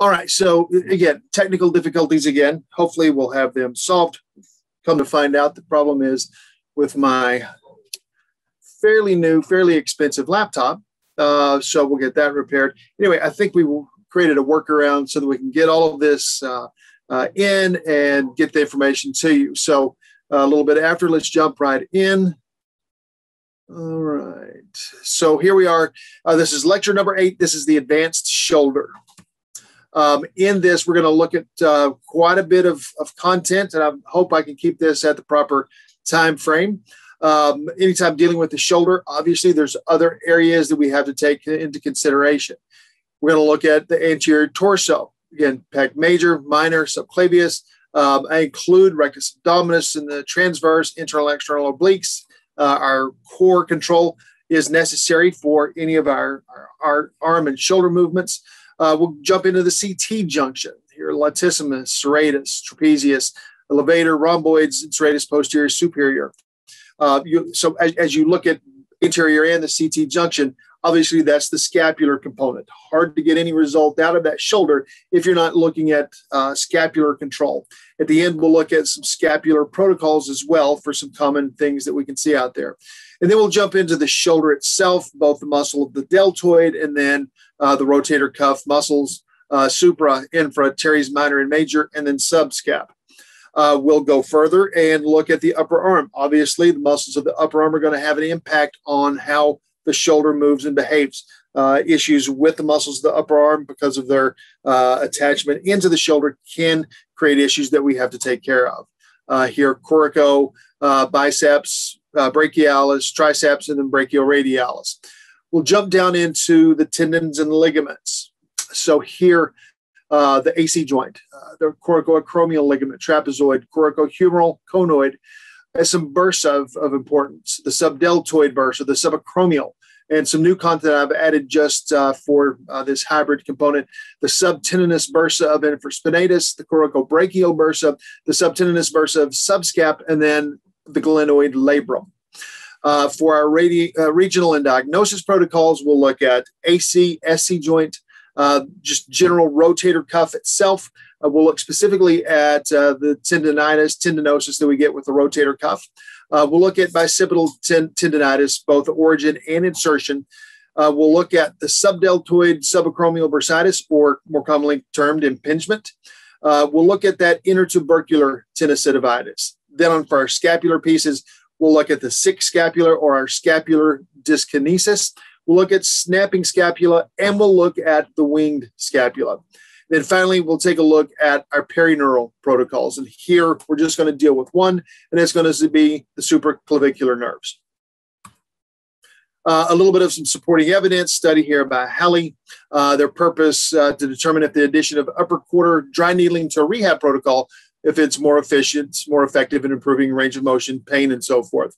All right. So again, technical difficulties again. Hopefully, we'll have them solved. Come to find out, the problem is with my fairly new, fairly expensive laptop. Uh, so we'll get that repaired. Anyway, I think we created a workaround so that we can get all of this uh, uh, in and get the information to you. So uh, a little bit after, let's jump right in. All right. So here we are. Uh, this is lecture number eight. This is the advanced shoulder. Um, in this, we're going to look at uh, quite a bit of, of content, and I hope I can keep this at the proper time frame. Um, anytime dealing with the shoulder, obviously, there's other areas that we have to take into consideration. We're going to look at the anterior torso. Again, pec major, minor, subclavius. Um, I include rectus abdominis and the transverse, internal, external obliques. Uh, our core control is necessary for any of our, our, our arm and shoulder movements. Uh, we'll jump into the CT junction here, latissimus, serratus, trapezius, levator, rhomboids, serratus posterior, superior. Uh, you, so as, as you look at anterior and the CT junction, obviously that's the scapular component. Hard to get any result out of that shoulder if you're not looking at uh, scapular control. At the end, we'll look at some scapular protocols as well for some common things that we can see out there. And then we'll jump into the shoulder itself, both the muscle of the deltoid and then uh, the rotator cuff muscles, uh, supra, infra, teres minor and major, and then subscap. Uh, we'll go further and look at the upper arm. Obviously, the muscles of the upper arm are going to have an impact on how the shoulder moves and behaves. Uh, issues with the muscles of the upper arm because of their uh, attachment into the shoulder can create issues that we have to take care of. Uh, here, coraco, uh, biceps, uh, brachialis, triceps, and then brachioradialis. We'll jump down into the tendons and ligaments. So here, uh, the AC joint, uh, the coracoacromial ligament, trapezoid, coracohumeral conoid, has some bursa of, of importance. The subdeltoid bursa, the subacromial, and some new content I've added just uh, for uh, this hybrid component, the subtendinous bursa of infraspinatus, the coracobrachial bursa, the subtendinous bursa of subscap, and then the glenoid labrum. Uh, for our radi- uh, regional and diagnosis protocols, we'll look at AC, SC joint, uh, just general rotator cuff itself. Uh, we'll look specifically at uh, the tendonitis, tendinosis that we get with the rotator cuff. Uh, we'll look at bicipital ten- tendonitis, both origin and insertion. we'll look at the subdeltoid subacromial bursitis, or more commonly termed impingement. we'll look at that intertubercular tenosynovitis. Then on for our scapular pieces, we'll look at the sick scapular or our scapular dyskinesis. We'll look at snapping scapula and we'll look at the winged scapula. Then finally, we'll take a look at our perineural protocols. And here we're just going to deal with one, and it's going to be the supraclavicular nerves. Uh, a little bit of some supporting evidence study here by Halley. Uh, their purpose uh, to determine if the addition of upper quarter dry needling to a rehab protocol if it's more efficient, more effective in improving range of motion, pain, and so forth.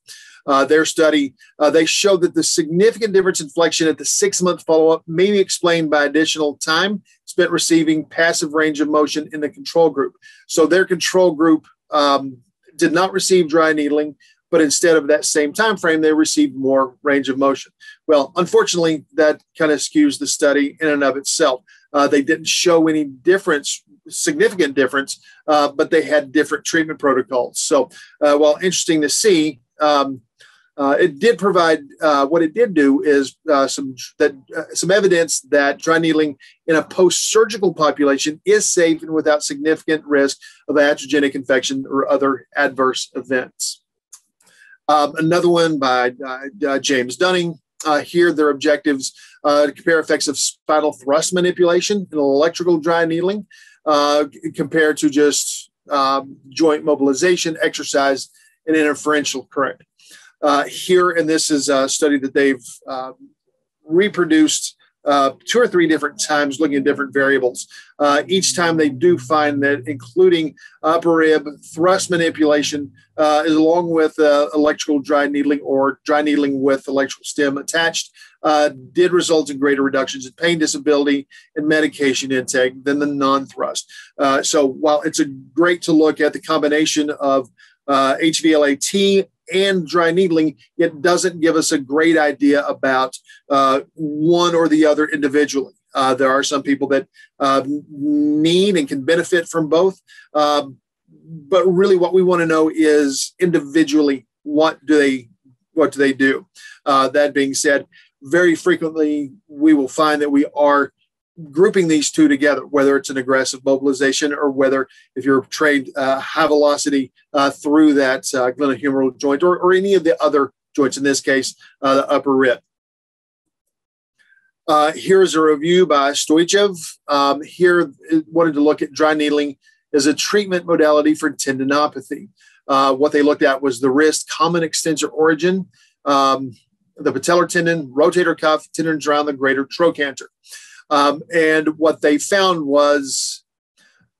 Uh, their study, uh, they showed that the significant difference in flexion at the six month follow up may be explained by additional time spent receiving passive range of motion in the control group. So their control group um, did not receive dry needling, but instead of that same time frame, they received more range of motion. Well, unfortunately, that kind of skews the study in and of itself. Uh, they didn't show any difference, significant difference, uh, but they had different treatment protocols. So, uh, while interesting to see, um, uh, it did provide uh, what it did do is some that some evidence that dry needling in a post-surgical population is safe and without significant risk of iatrogenic infection or other adverse events. Um, another one by James Dunning here, their objectives uh, to compare effects of spinal thrust manipulation and electrical dry needling uh, compared to just um, joint mobilization, exercise, and interferential current. Uh, here, and this is a study that they've uh, reproduced uh, two or three different times looking at different variables. Uh, each time they do find that including upper rib thrust manipulation uh, along with electrical dry needling or dry needling with electrical stim attached uh, did result in greater reductions in pain disability and medication intake than the non-thrust. Uh, so while it's a great to look at the combination of HVLAT and dry needling, it doesn't give us a great idea about uh, one or the other individually. Uh, there are some people that uh, need and can benefit from both. Um, but really, what we want to know is individually what do they what do they do. Uh, that being said, very frequently we will find that we are grouping these two together, whether it's an aggressive mobilization or whether if you're trained uh, high velocity uh, through that uh, glenohumeral joint or, or any of the other joints, in this case, uh, the upper rib. Uh, here's a review by Stoychev. Um, here, wanted to look at dry needling as a treatment modality for tendinopathy. Uh, what they looked at was the wrist common extensor origin, um, the patellar tendon, rotator cuff, tendons around the greater trochanter. Um, and what they found was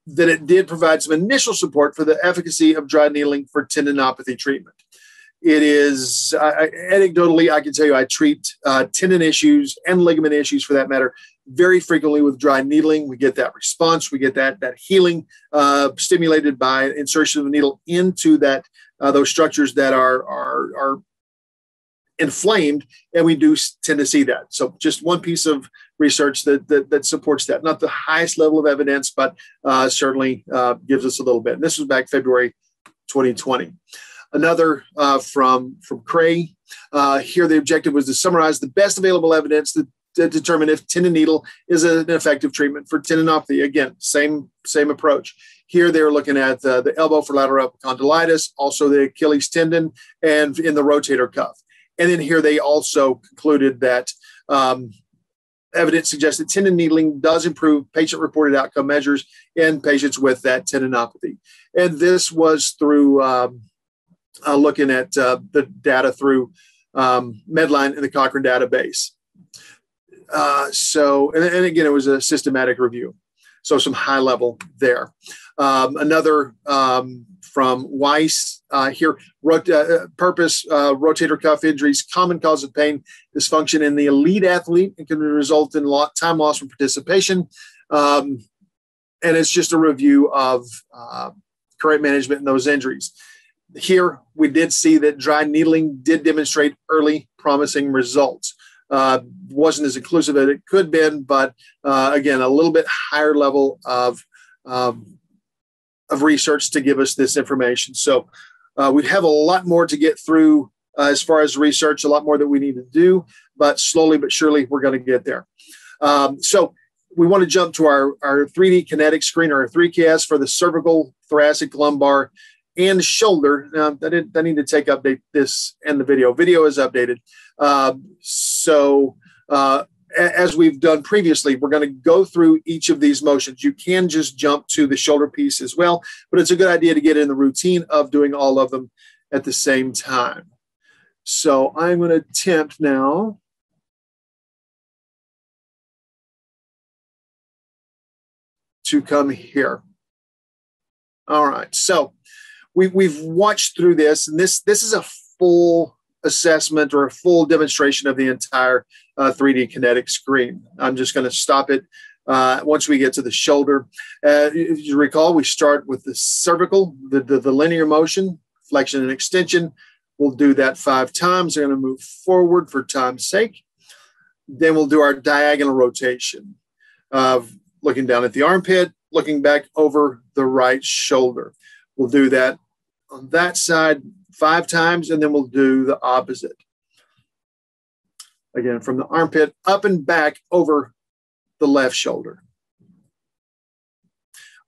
that it did provide some initial support for the efficacy of dry needling for tendinopathy treatment. It is I, anecdotally, I can tell you, I treat uh, tendon issues and ligament issues for that matter very frequently with dry needling. We get that response, we get that that healing uh, stimulated by insertion of the needle into that uh, those structures that are are are inflamed, and we do tend to see that. So, just one piece of research that that, that supports that. Not the highest level of evidence, but uh, certainly uh, gives us a little bit. And this was back February 2020. Another uh, from from Krey. Uh, here, the objective was to summarize the best available evidence that to determine if tendon needle is an effective treatment for tendinopathy. Again, same same approach. Here they're looking at the, the elbow for lateral epicondylitis, also the Achilles tendon, and in the rotator cuff. And then here they also concluded that um, evidence suggests that tendon needling does improve patient reported outcome measures in patients with that tendinopathy. And this was through um, uh, looking at uh, the data through um, Medline and the Cochrane database. Uh, so, and, and, again, it was a systematic review. So, some high level there. Um, another um, from Weiss uh, here rot- uh, purpose uh, rotator cuff injuries, common cause of pain, dysfunction in the elite athlete, and can result in lot, time loss from participation. Um, and it's just a review of uh, current management in those injuries. Here, we did see that dry needling did demonstrate early promising results. Uh, wasn't as inclusive as it could have been, but uh, again, a little bit higher level of um, of research to give us this information. So uh, we have a lot more to get through uh, as far as research, a lot more that we need to do, but slowly but surely we're going to get there. Um, so we want to jump to our, our 3D kinetic screen or our 3KS for the cervical, thoracic, lumbar, and shoulder. Now, I, did, I need to take update this and the video. Video is updated. Uh, so uh, as we've done previously, we're going to go through each of these motions. You can just jump to the shoulder piece as well, but it's a good idea to get in the routine of doing all of them at the same time. So I'm going to attempt now. To come here. All right. So we, we've watched through this, and this this is a full assessment or a full demonstration of the entire uh, 3D kinetic screen. I'm just going to stop it uh, once we get to the shoulder. Uh, if you recall, we start with the cervical, the, the, the, linear motion, flexion and extension. We'll do that five times. We're going to move forward for time's sake. Then we'll do our diagonal rotation of looking down at the armpit, looking back over the right shoulder. We'll do that on that side five times, and then we'll do the opposite. Again, from the armpit up and back over the left shoulder.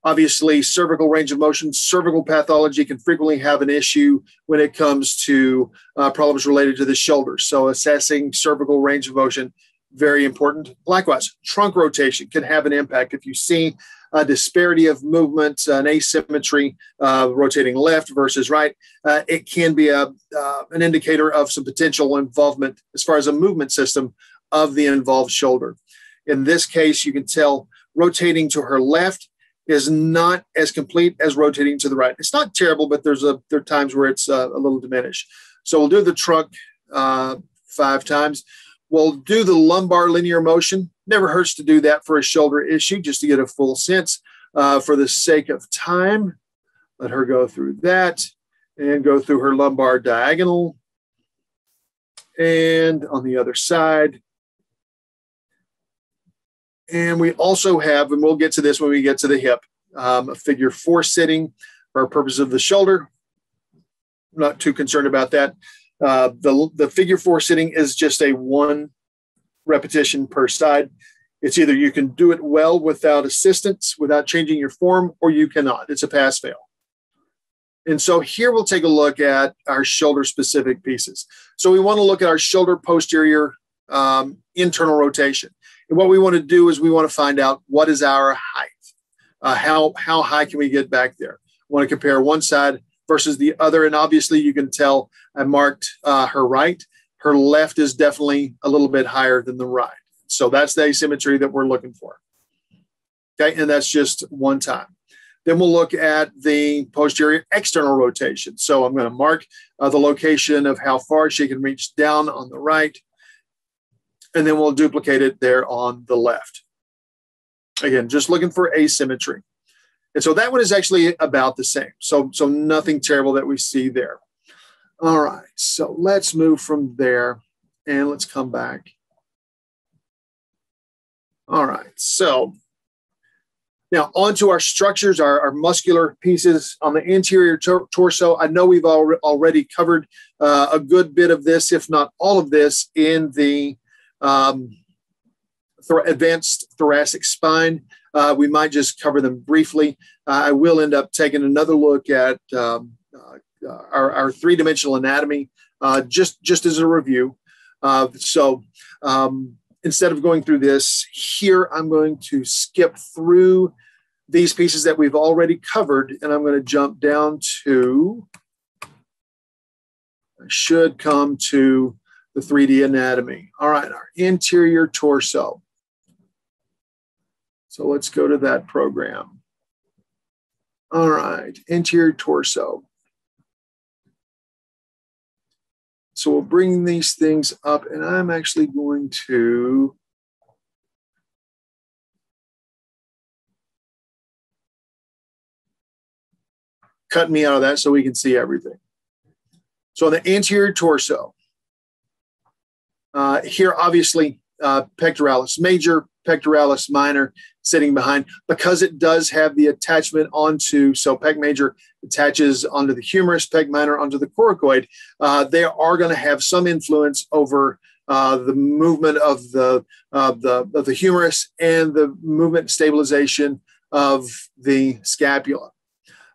Obviously, cervical range of motion, cervical pathology can frequently have an issue when it comes to uh, problems related to the shoulder. So, assessing cervical range of motion, very important. Likewise, trunk rotation can have an impact. If you see a disparity of movement, an asymmetry, uh, rotating left versus right, uh, it can be a, uh, an indicator of some potential involvement as far as a movement system of the involved shoulder. In this case, you can tell rotating to her left is not as complete as rotating to the right. It's not terrible, but there's a there are times where it's uh, a little diminished. So we'll do the trunk uh, five times. We'll do the lumbar linear motion. Never hurts to do that for a shoulder issue just to get a full sense. Uh, for the sake of time, let her go through that and go through her lumbar diagonal. And on the other side. And we also have, and we'll get to this when we get to the hip, um, a figure four sitting for purpose of the shoulder. I'm not too concerned about that. Uh, the, the figure four sitting is just a one repetition per side. It's either you can do it well without assistance, without changing your form, or you cannot. It's a pass fail. And so here we'll take a look at our shoulder specific pieces. So we want to look at our shoulder posterior um, internal rotation. And what we want to do is we want to find out what is our height. Uh, how, how high can we get back there? We want to compare one side versus the other. And obviously you can tell I marked uh, her right. Her left is definitely a little bit higher than the right. So that's the asymmetry that we're looking for. Okay, and that's just one time. Then we'll look at the posterior external rotation. So I'm going to mark uh, the location of how far she can reach down on the right. And then we'll duplicate it there on the left. Again, just looking for asymmetry. And so that one is actually about the same. So, so nothing terrible that we see there. All right, so let's move from there and let's come back. All right, so now, onto our structures, our, our muscular pieces on the anterior tor- torso. I know we've al- already covered uh, a good bit of this, if not all of this, in the um, advanced thoracic spine. Uh, we might just cover them briefly. Uh, I will end up taking another look at um, uh, our, our three dimensional anatomy uh, just, just as a review. Uh, so, um, instead of going through this here, I'm going to skip through these pieces that we've already covered, and I'm going to jump down to, I should come to the 3D anatomy. All right, our interior torso. So let's go to that program. All right, interior torso. So we'll bring these things up, and I'm actually going to cut me out of that so we can see everything. So on the anterior torso, uh, here obviously uh, pectoralis major, pectoralis minor sitting behind because it does have the attachment onto, so pec major attaches onto the humerus, pec minor onto the coracoid. Uh, they are going to have some influence over uh, the movement of the, uh, the, of the humerus and the movement stabilization of the scapula.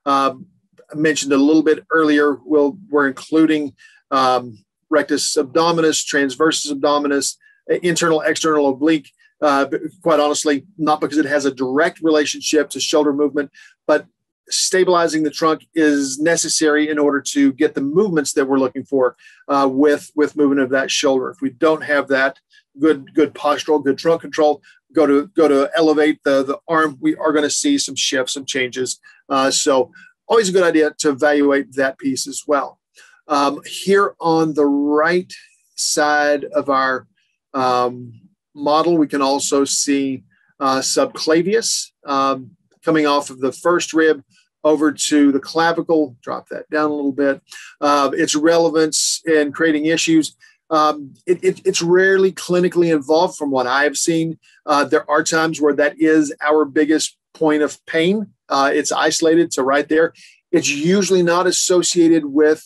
Um, I mentioned a little bit earlier, we'll, we're including um, rectus abdominis, transversus abdominis, internal, external oblique. Uh, quite honestly, not because it has a direct relationship to shoulder movement, but stabilizing the trunk is necessary in order to get the movements that we're looking for uh, with with movement of that shoulder. If we don't have that good good postural, good trunk control, go to go to elevate the the arm, we are going to see some shifts, some changes. Uh, so always a good idea to evaluate that piece as well. Um, here on the right side of our um, model, we can also see uh, subclavius um, coming off of the first rib over to the clavicle. Drop that down a little bit. Uh, its relevance in creating issues. Um, it, it, it's rarely clinically involved from what I have seen. Uh, there are times where that is our biggest point of pain. Uh, it's isolated to right there. It's usually not associated with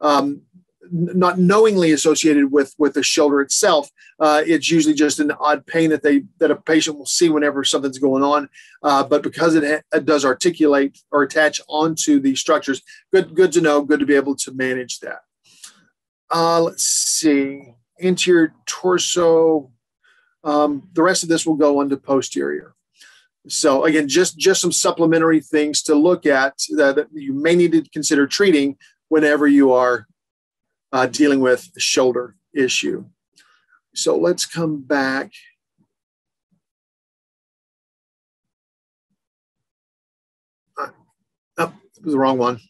um, not knowingly associated with with the shoulder itself. Uh, it's usually just an odd pain that they that a patient will see whenever something's going on. Uh, but because it, ha- it, does articulate or attach onto the structures, good good to know. Good to be able to manage that. Uh, let's see anterior torso. Um, the rest of this will go on to posterior. So again, just just some supplementary things to look at that, that you may need to consider treating whenever you are uh, dealing with shoulder issue. So let's come back. Uh, oh, it was the wrong one.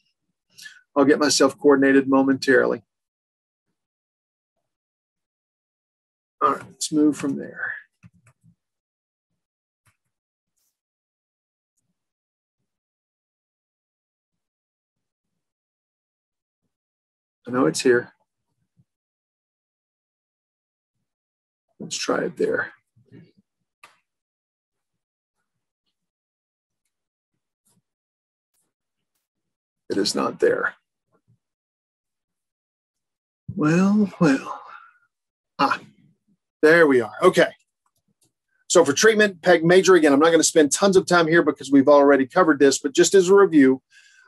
I'll get myself coordinated momentarily. All right, let's move from there. I know it's here. Let's try it there. It is not there. Well, well. Ah, there we are. Okay. So for treatment, pec major, again, I'm not going to spend tons of time here because we've already covered this, but just as a review,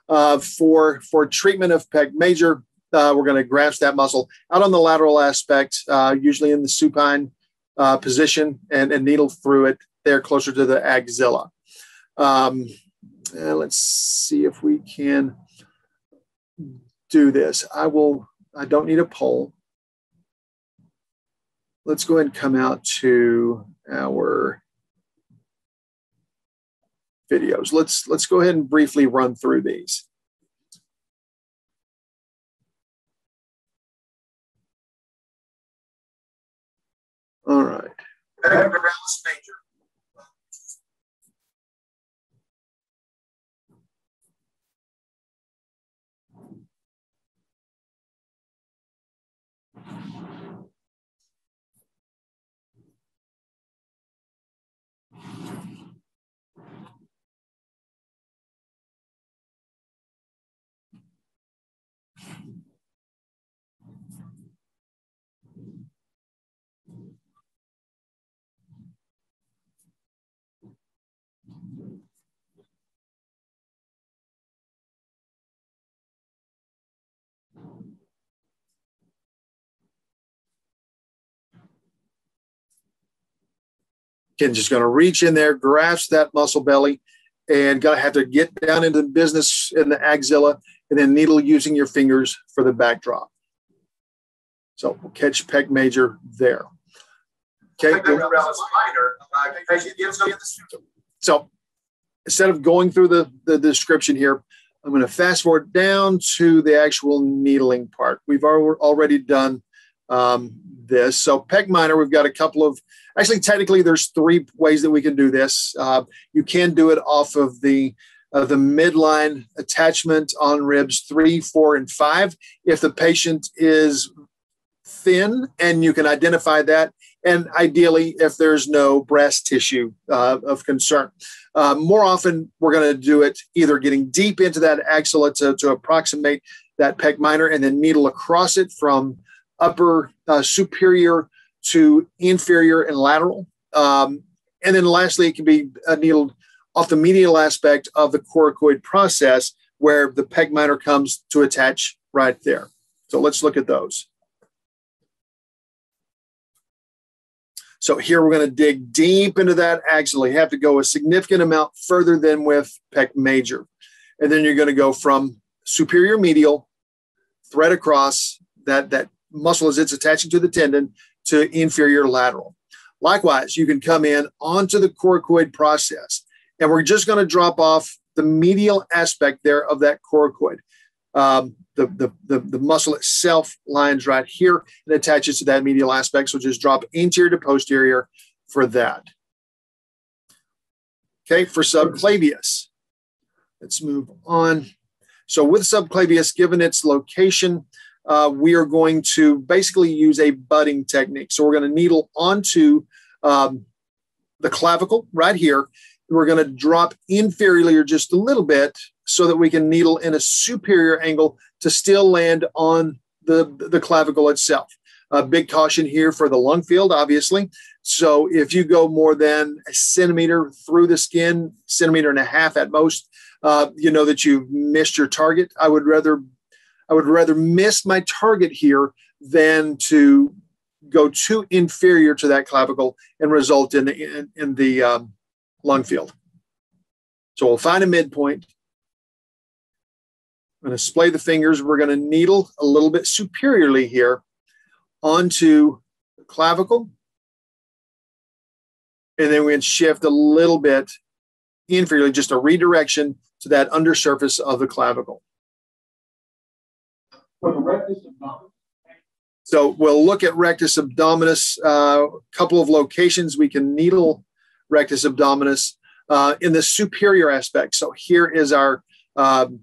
uh, for, for treatment of pec major, uh, we're going to grasp that muscle out on the lateral aspect, uh, usually in the supine uh, position, and, and needle through it there closer to the axilla. Um, let's see if we can do this. I will, I don't need a pole. Let's go ahead and come out to our videos. Let's, let's go ahead and briefly run through these. All right. Major. Just going to reach in there, grasp that muscle belly, and going to have to get down into the business in the axilla, and then needle using your fingers for the backdrop. So we'll catch pec major there. Okay. So instead of going through the, the description here, I'm going to fast forward down to the actual needling part. We've already done um, this. So pec minor, we've got a couple of Actually, technically, there's three ways that we can do this. Uh, you can do it off of the uh, the midline attachment on ribs three, four, and five. If the patient is thin and you can identify that, and ideally, if there's no breast tissue uh, of concern. Uh, more often, we're going to do it either getting deep into that axilla to, to approximate that pec minor and then needle across it from upper uh, superior to inferior and lateral. Um, and then lastly, it can be needled off the medial aspect of the coracoid process where the pec minor comes to attach right there. So let's look at those. So here we're going to dig deep into that axilla. You have to go a significant amount further than with pec major. And then you're going to go from superior medial, thread across that, that muscle as it's attaching to the tendon to inferior lateral. Likewise, you can come in onto the coracoid process, and we're just going to drop off the medial aspect there of that coracoid. Um, the, the, the, the, muscle itself lines right here and attaches to that medial aspect. So just drop anterior to posterior for that. Okay, for subclavius, let's move on. So with subclavius, given its location, uh, we are going to basically use a budding technique. So we're going to needle onto um, the clavicle right here. We're going to drop inferiorly just a little bit so that we can needle in a superior angle to still land on the, the clavicle itself. A big caution here for the lung field, obviously. So if you go more than a centimeter through the skin, centimeter and a half at most, uh, you know that you've missed your target. I would rather I would rather miss my target here than to go too inferior to that clavicle and result in the, in, in the um, lung field. So we'll find a midpoint. I'm going to splay the fingers. We're going to needle a little bit superiorly here onto the clavicle. And then we can shift a little bit inferiorly, just a redirection to that undersurface of the clavicle. So we'll look at rectus abdominis, a uh, couple of locations we can needle rectus abdominis uh, in the superior aspect. So here is our um,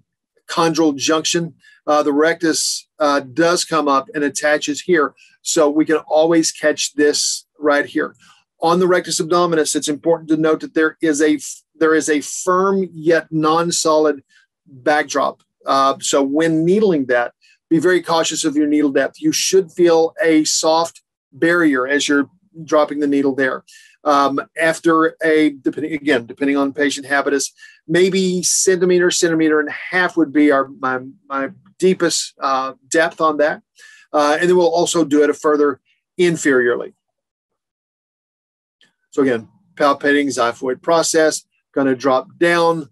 chondral junction. Uh, the rectus uh, does come up and attaches here. So we can always catch this right here. On the rectus abdominis, it's important to note that there is a there is a firm yet non-solid backdrop Uh, so when needling that, be very cautious of your needle depth. You should feel a soft barrier as you're dropping the needle there. Um, after a depending again depending on patient habitus, maybe centimeter, centimeter and a half would be our my my deepest uh, depth on that, uh, and then we'll also do it a further inferiorly. So again, palpating xiphoid process, going to drop down,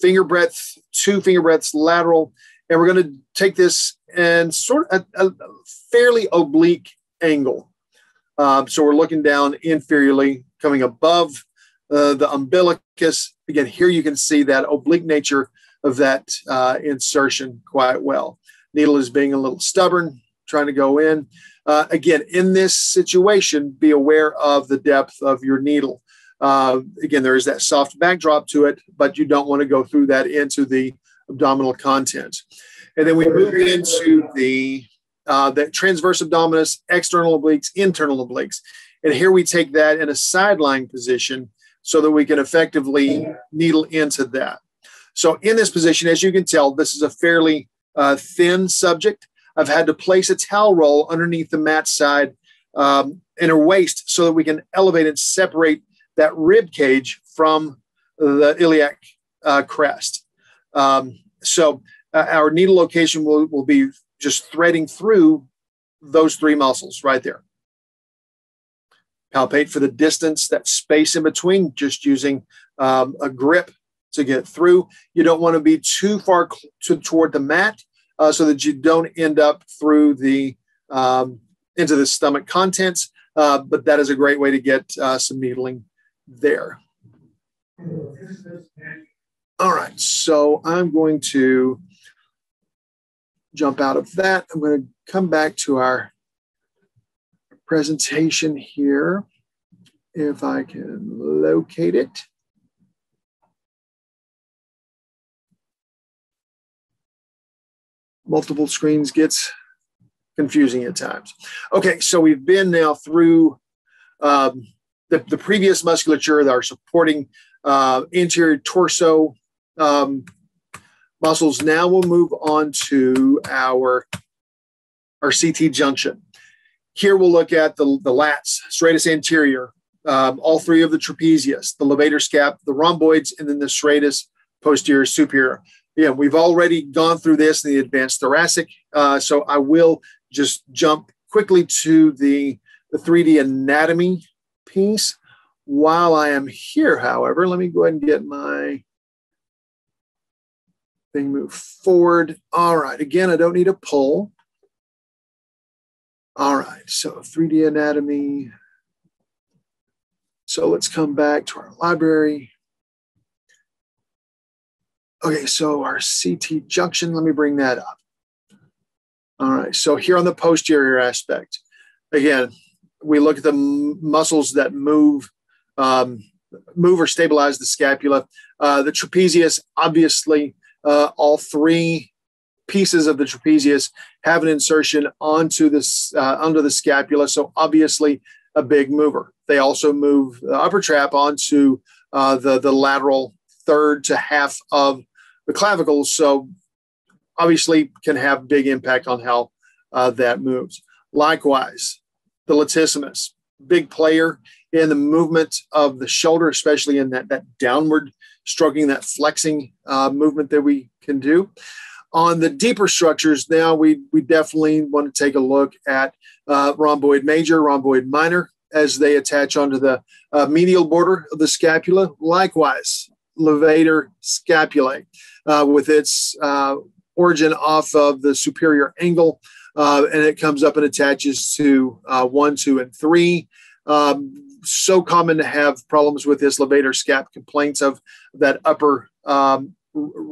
finger breadth, two finger breadths lateral, and we're going to take this and sort of a, a fairly oblique angle. Um, so we're looking down inferiorly, coming above uh, the umbilicus. Again, here you can see that oblique nature of that uh, insertion quite well. Needle is being a little stubborn, trying to go in. Uh, again, in this situation, be aware of the depth of your needle. Uh, again, there is that soft backdrop to it, but you don't want to go through that into the abdominal content. And then we move into the uh, the transverse abdominis, external obliques, internal obliques. And here we take that in a sideline position so that we can effectively needle into that. So in this position, as you can tell, this is a fairly uh, thin subject. I've had to place a towel roll underneath the mat side um, in her waist so that we can elevate and separate that rib cage from the iliac uh, crest. Um, so uh, our needle location will, will be just threading through those three muscles right there. Palpate for the distance, that space in between, just using um, a grip to get through. You don't want to be too far to, toward the mat uh, so that you don't end up through the um, into the stomach contents. Uh, but that is a great way to get uh, some needling there. All right, so I'm going to jump out of that. I'm going to come back to our presentation here, if I can locate it. Multiple screens gets confusing at times. Okay, so we've been now through um, the, the previous musculature that are supporting uh, anterior torso um, muscles. Now we'll move on to our, our CT junction. Here we'll look at the, the lats, serratus anterior, um, all three of the trapezius, the levator scap, the rhomboids, and then the serratus posterior superior. Yeah, we've already gone through this in the advanced thoracic, uh, so I will just jump quickly to the, the 3D anatomy piece. While I am here, however, let me go ahead and get my thing move forward. All right, again, I don't need a pull. All right, so 3D anatomy. So let's come back to our library. Okay, so our CT junction, let me bring that up. All right, so here on the posterior aspect, again, we look at the muscles that move, um, move or stabilize the scapula. Uh, the trapezius, obviously, uh, all three pieces of the trapezius have an insertion onto this uh, under the scapula. So obviously a big mover. They also move the upper trap onto uh, the the lateral third to half of the clavicles. So obviously can have big impact on how uh, that moves. Likewise, the latissimus, big player in the movement of the shoulder, especially in that that downward stroking, that flexing uh, movement that we can do. On the deeper structures, now we, we definitely want to take a look at uh, rhomboid major, rhomboid minor, as they attach onto the uh, medial border of the scapula. Likewise, levator scapulae, uh, with its uh, origin off of the superior angle, uh, and it comes up and attaches to one, two, and three. Um, so common to have problems with this levator scap, complaints of that upper um,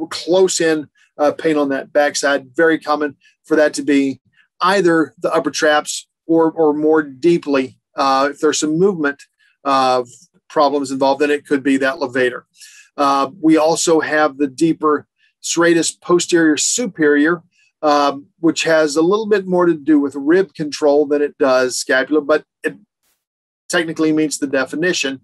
close in uh, pain on that backside. Very common for that to be either the upper traps or, or more deeply, uh, if there's some movement uh, problems involved, then it could be that levator. Uh, we also have the deeper serratus posterior superior, um, which has a little bit more to do with rib control than it does scapula, but it technically meets the definition.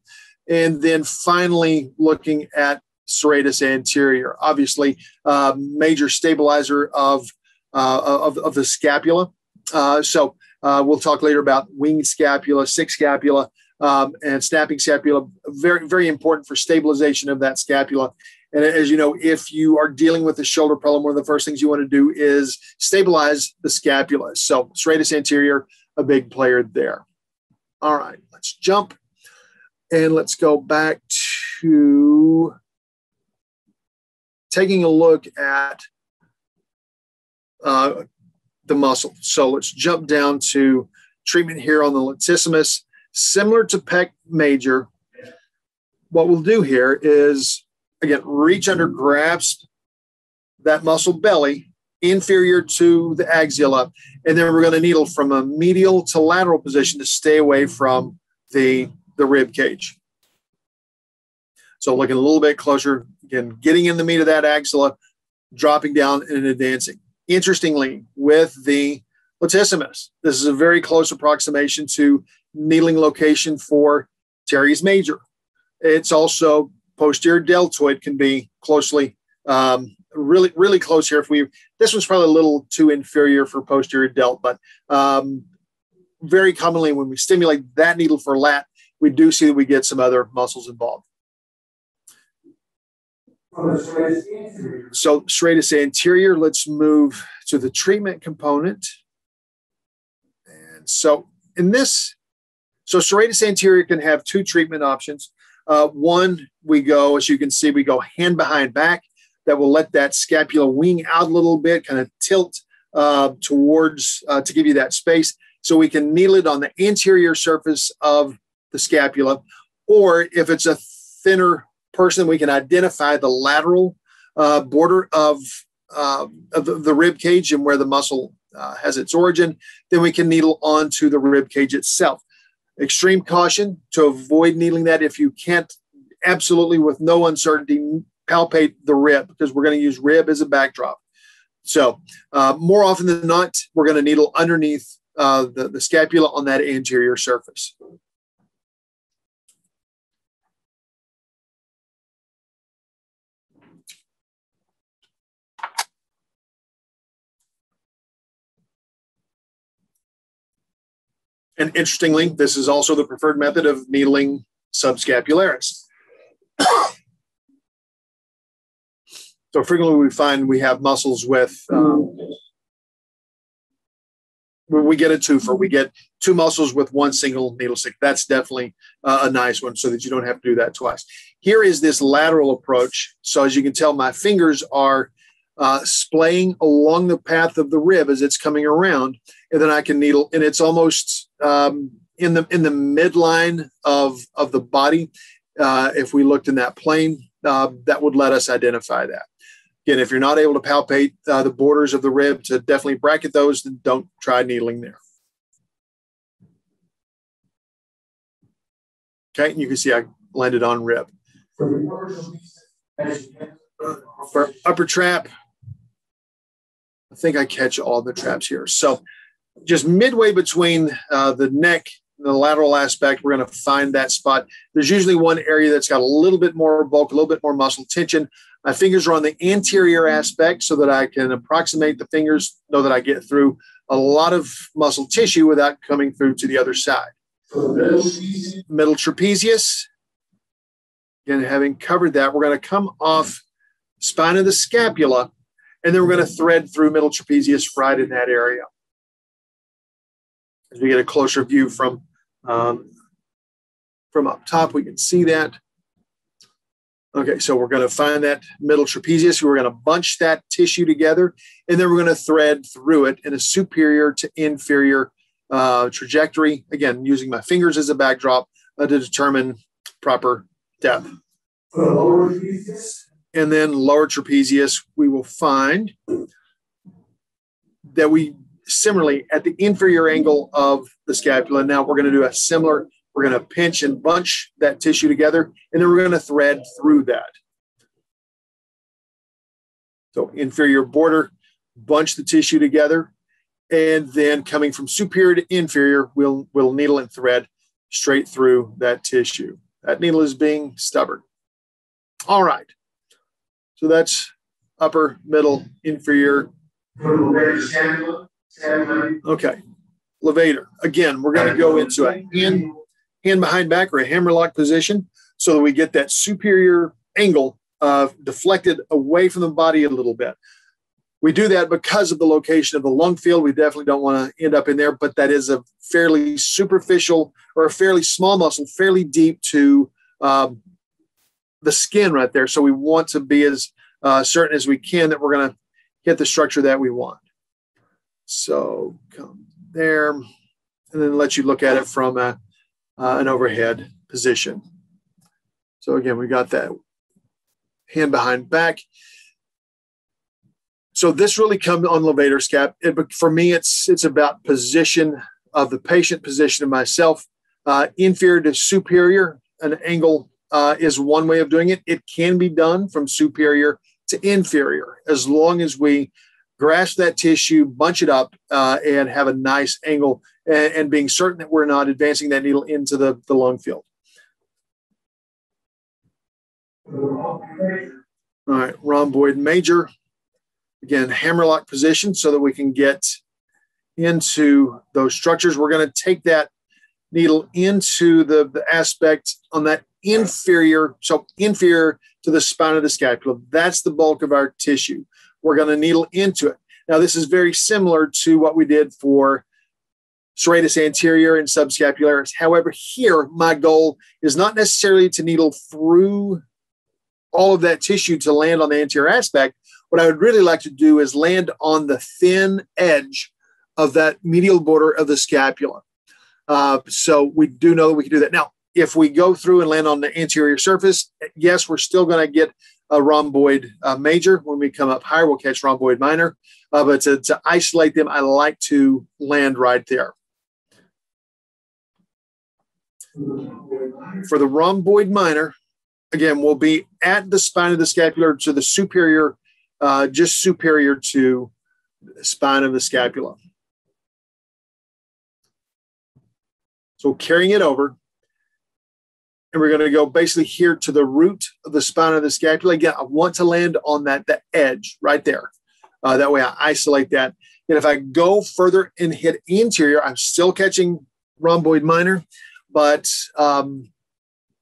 And then finally, looking at serratus anterior. Obviously, uh, major stabilizer of, uh, of, of the scapula. Uh, so uh, we'll talk later about winged scapula, sick scapula, um, and snapping scapula. Very, very important for stabilization of that scapula. And as you know, if you are dealing with a shoulder problem, one of the first things you want to do is stabilize the scapula. So serratus anterior, a big player there. All right, let's jump and let's go back to taking a look at uh, the muscle. So let's jump down to treatment here on the latissimus. Similar to pec major, what we'll do here is, again, reach under, grasp that muscle belly inferior to the axilla, and then we're going to needle from a medial to lateral position to stay away from the, the rib cage. So looking a little bit closer, again, getting in the meat of that axilla, dropping down and advancing. Interestingly, with the latissimus, this is a very close approximation to needling location for teres major. It's also posterior deltoid can be closely, um, really, really close here. If we, this one's probably a little too inferior for posterior delt, but um, very commonly when we stimulate that needle for lat, we do see that we get some other muscles involved. So serratus anterior, let's move to the treatment component. And so in this, so serratus anterior can have two treatment options. Uh, one, we go, as you can see, we go hand behind back. That will let that scapula wing out a little bit, kind of tilt uh, towards uh, to give you that space. So we can needle it on the anterior surface of the scapula. Or if it's a thinner person, we can identify the lateral uh, border of, uh, of the, the, rib cage and where the muscle uh, has its origin. Then we can needle onto the rib cage itself. Extreme caution to avoid needling that if you can't absolutely with no uncertainty palpate the rib because we're going to use rib as a backdrop. So uh, more often than not, we're going to needle underneath uh, the, the scapula on that anterior surface. And interestingly, this is also the preferred method of needling subscapularis. So frequently we find we have muscles with, um, we get a twofer. We get two muscles with one single needle stick. That's definitely uh, a nice one so that you don't have to do that twice. Here is this lateral approach. So as you can tell, my fingers are uh, splaying along the path of the rib as it's coming around, and then I can needle, and it's almost um, in the in the midline of of the body. Uh, if we looked in that plane, uh, that would let us identify that. Again, if you're not able to palpate uh, the borders of the rib to definitely bracket those, then don't try needling there. Okay, and you can see I landed on rib. For upper trap, I think I catch all the traps here. So just midway between uh, the neck the lateral aspect, we're going to find that spot. There's usually one area that's got a little bit more bulk, a little bit more muscle tension. My fingers are on the anterior aspect so that I can approximate the fingers, know that I get through a lot of muscle tissue without coming through to the other side. Middle trapezius. Again, having covered that, we're going to come off spine of the scapula and then we're going to thread through middle trapezius right in that area. As we get a closer view from, um, from up top, we can see that. Okay, so we're going to find that middle trapezius. We're going to bunch that tissue together, and then we're going to thread through it in a superior to inferior uh, trajectory. Again, using my fingers as a backdrop uh, to determine proper depth. The lower trapezius, and then lower trapezius, we will find that we similarly at the inferior angle of the scapula. Now we're going to do a similar, we're going to pinch and bunch that tissue together, and then we're going to thread through that. So inferior border, bunch the tissue together, and then coming from superior to inferior, we'll, we'll needle and thread straight through that tissue. That needle is being stubborn. All right. So that's upper, middle, inferior. Okay. Levator. Again, we're going to go into a hand, hand behind back or a hammerlock position so that we get that superior angle uh, deflected away from the body a little bit. We do that because of the location of the lung field. We definitely don't want to end up in there, but that is a fairly superficial or a fairly small muscle, fairly deep to um, the skin right there. So we want to be as uh, certain as we can that we're going to hit the structure that we want. So come there, and then let you look at it from a, uh, an overhead position. So again, we got that hand behind back. So this really comes on levator scap. It, for me, it's it's about position of the patient, position of myself, uh, inferior to superior. An angle uh, is one way of doing it. It can be done from superior to inferior as long as we grasp that tissue, bunch it up, uh, and have a nice angle, and, and, being certain that we're not advancing that needle into the, the lung field. All right, rhomboid major. Again, hammerlock position so that we can get into those structures. We're going to take that needle into the, the aspect on that inferior, so inferior to the spine of the scapula. That's the bulk of our tissue. We're going to needle into it. Now, this is very similar to what we did for serratus anterior and subscapularis. However, here, my goal is not necessarily to needle through all of that tissue to land on the anterior aspect. What I would really like to do is land on the thin edge of that medial border of the scapula. Uh, so we do know that we can do that. Now, if we go through and land on the anterior surface, yes, we're still going to get a rhomboid uh, major. When we come up higher, we'll catch rhomboid minor. Uh, but to, to isolate them, I like to land right there. For the rhomboid minor, again, we'll be at the spine of the scapula to the superior, uh, just superior to the spine of the scapula. So carrying it over, and we're going to go basically here to the root of the spine of the scapula. Again, I want to land on that, that edge right there. Uh, that way I isolate that. And if I go further and hit anterior, I'm still catching rhomboid minor, but um,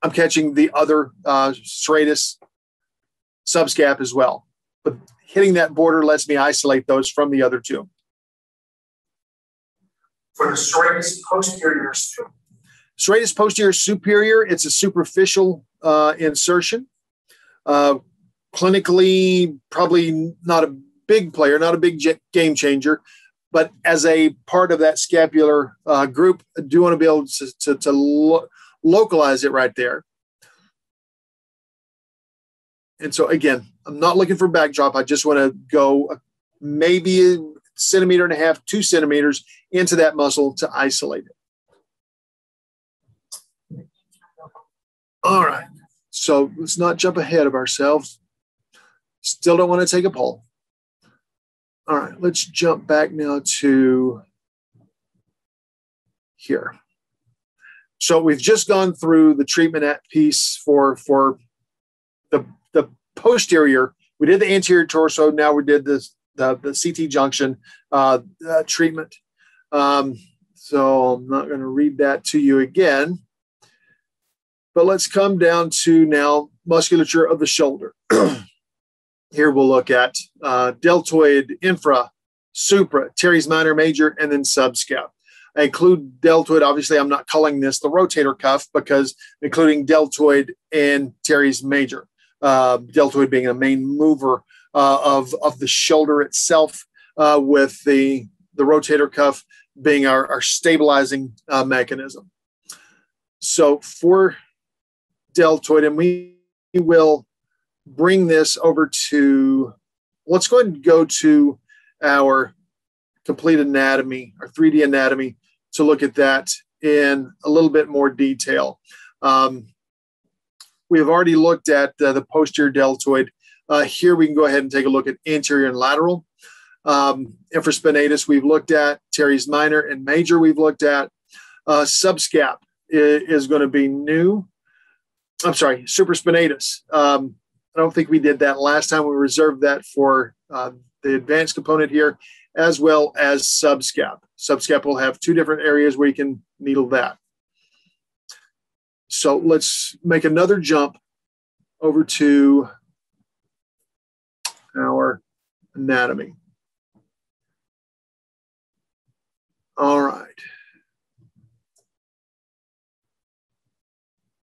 I'm catching the other uh, serratus subscap as well. But hitting that border lets me isolate those from the other two. For the serratus posterior superior. Serratus posterior superior, it's a superficial uh, insertion. Uh, clinically, probably not a big player, not a big game changer, but as a part of that scapular uh, group, do want to be able to, to, to lo- localize it right there. And so, again, I'm not looking for backdrop. I just want to go maybe a centimeter and a half, two centimeters into that muscle to isolate it. All right. So let's not jump ahead of ourselves. Still don't want to take a poll. All right, let's jump back now to here. So we've just gone through the treatment at piece for for the the posterior. We did the anterior torso. Now we did this the, the CT junction uh, uh, treatment. Um, so I'm not going to read that to you again. But let's come down to now musculature of the shoulder. Here we'll look at uh, deltoid, infra, supra, teres minor, major, and then subscap. I include deltoid. Obviously, I'm not calling this the rotator cuff because including deltoid and teres major. Uh, deltoid being a main mover uh, of, of the shoulder itself, uh, with the, the rotator cuff being our, our stabilizing uh, mechanism. So for deltoid, and we will bring this over to, let's go ahead and go to our complete anatomy, our 3D anatomy, to look at that in a little bit more detail. Um, we have already looked at uh, the posterior deltoid. Uh, here we can go ahead and take a look at anterior and lateral. Um, infraspinatus we've looked at, teres minor and major we've looked at. Uh, subscap is, is going to be new. I'm sorry, supraspinatus. Um, I don't think we did that last time. We reserved that for uh, the advanced component here, as well as subscap. Subscap will have two different areas where you can needle that. So let's make another jump over to our anatomy. All right.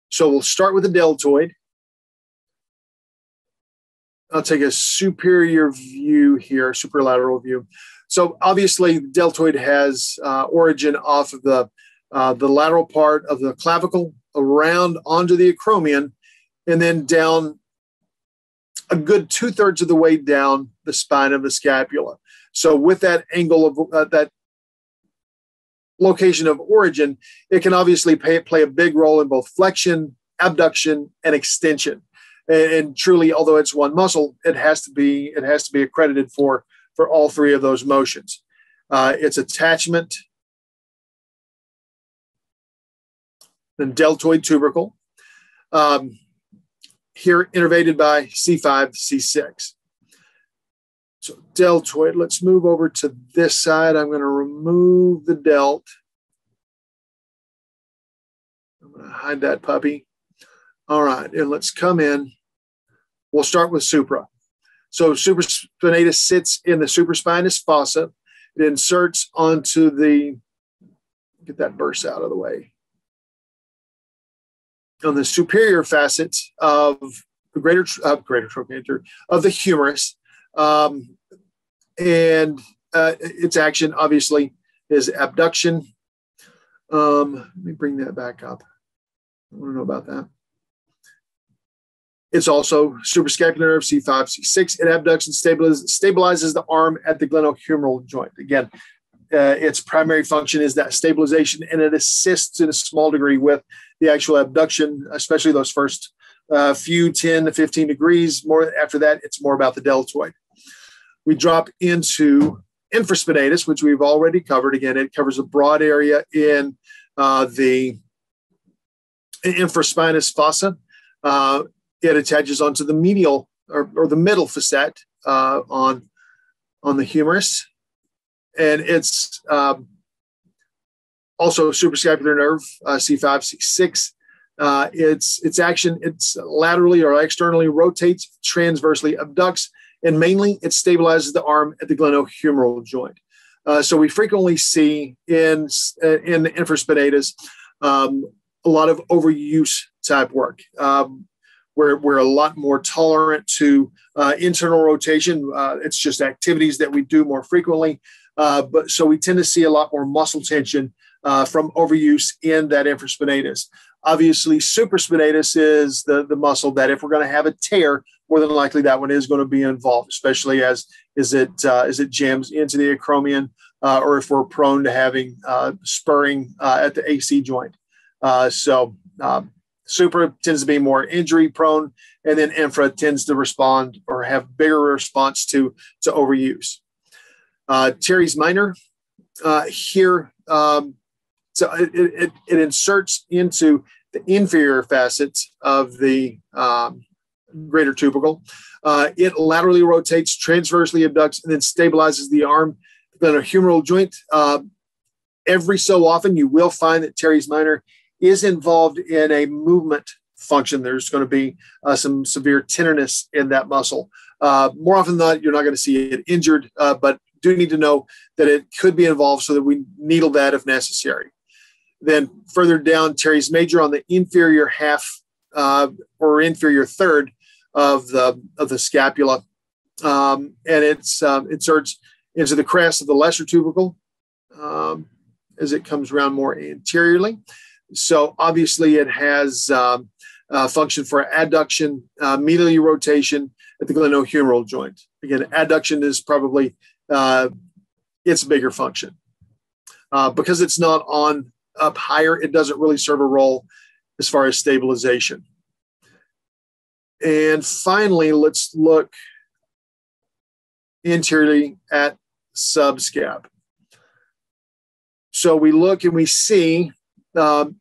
So we'll start with the deltoid. I'll take a superior view here, superlateral view. So obviously, deltoid has uh, origin off of the uh, the lateral part of the clavicle around onto the acromion, and then down a good two thirds of the way down the spine of the scapula. So with that angle of uh, that location of origin, it can obviously pay, play a big role in both flexion, abduction, and extension. And, and, truly, although it's one muscle, it has to be it has to be accredited for for all three of those motions. Uh, its attachment, the deltoid tubercle, um, here innervated by C5, C6. So deltoid, let's move over to this side. I'm going to remove the delt. I'm going to hide that puppy. All right, and let's come in. We'll start with supra. So supraspinatus sits in the supraspinous fossa. It inserts onto the, get that burst out of the way, on the superior facets of the greater, uh, greater trochanter, of the humerus. Um, and uh, its action, obviously, is abduction. Um, let me bring that back up. I want to know about that. It's also suprascapular nerve C5, C6. It abducts and stabilizes, stabilizes the arm at the glenohumeral joint. Again, uh, its primary function is that stabilization, and it assists in a small degree with the actual abduction, especially those first uh, few 10 to 15 degrees. More after that, it's more about the deltoid. We drop into infraspinatus, which we've already covered. Again, it covers a broad area in uh, the infraspinous fossa. It attaches onto the medial or, or the middle facet uh, on on the humerus, and it's um, also suprascapular nerve uh, C5 C6. Uh, its its action it's laterally or externally rotates, transversely abducts, and mainly it stabilizes the arm at the glenohumeral joint. Uh, so we frequently see in in infraspinatus um, a lot of overuse type work. Um, we're, we're a lot more tolerant to uh, internal rotation. Uh, it's just activities that we do more frequently. Uh, but so we tend to see a lot more muscle tension uh, from overuse in that infraspinatus. Obviously, supraspinatus is the, the muscle that if we're going to have a tear, more than likely that one is going to be involved, especially as is it uh, as it jams into the acromion uh, or if we're prone to having spurring at the AC joint. so um, Supra tends to be more injury prone, and then infra tends to respond or have bigger response to, to overuse. Uh, teres minor uh, here, um, so it, it, it, inserts into the inferior facets of the um, greater tubercle. Uh, it laterally rotates, transversely abducts, and then stabilizes the arm. Then a humeral joint. Uh, every so often, you will find that teres minor is involved in a movement function, there's going to be uh, some severe tenderness in that muscle. Uh, more often than not, you're not going to see it injured, uh, but do need to know that it could be involved so that we needle that if necessary. Then further down, teres major on the inferior half uh, or inferior third of the of the scapula, um, and it's um, inserts into the crest of the lesser tubercle um, as it comes around more anteriorly. So obviously, it has um, function for adduction, uh, medially rotation at the glenohumeral joint. Again, adduction is probably uh, its bigger function. Uh, because it's not on up higher, it doesn't really serve a role as far as stabilization. And finally, let's look anteriorly at subscap. So we look and we see um,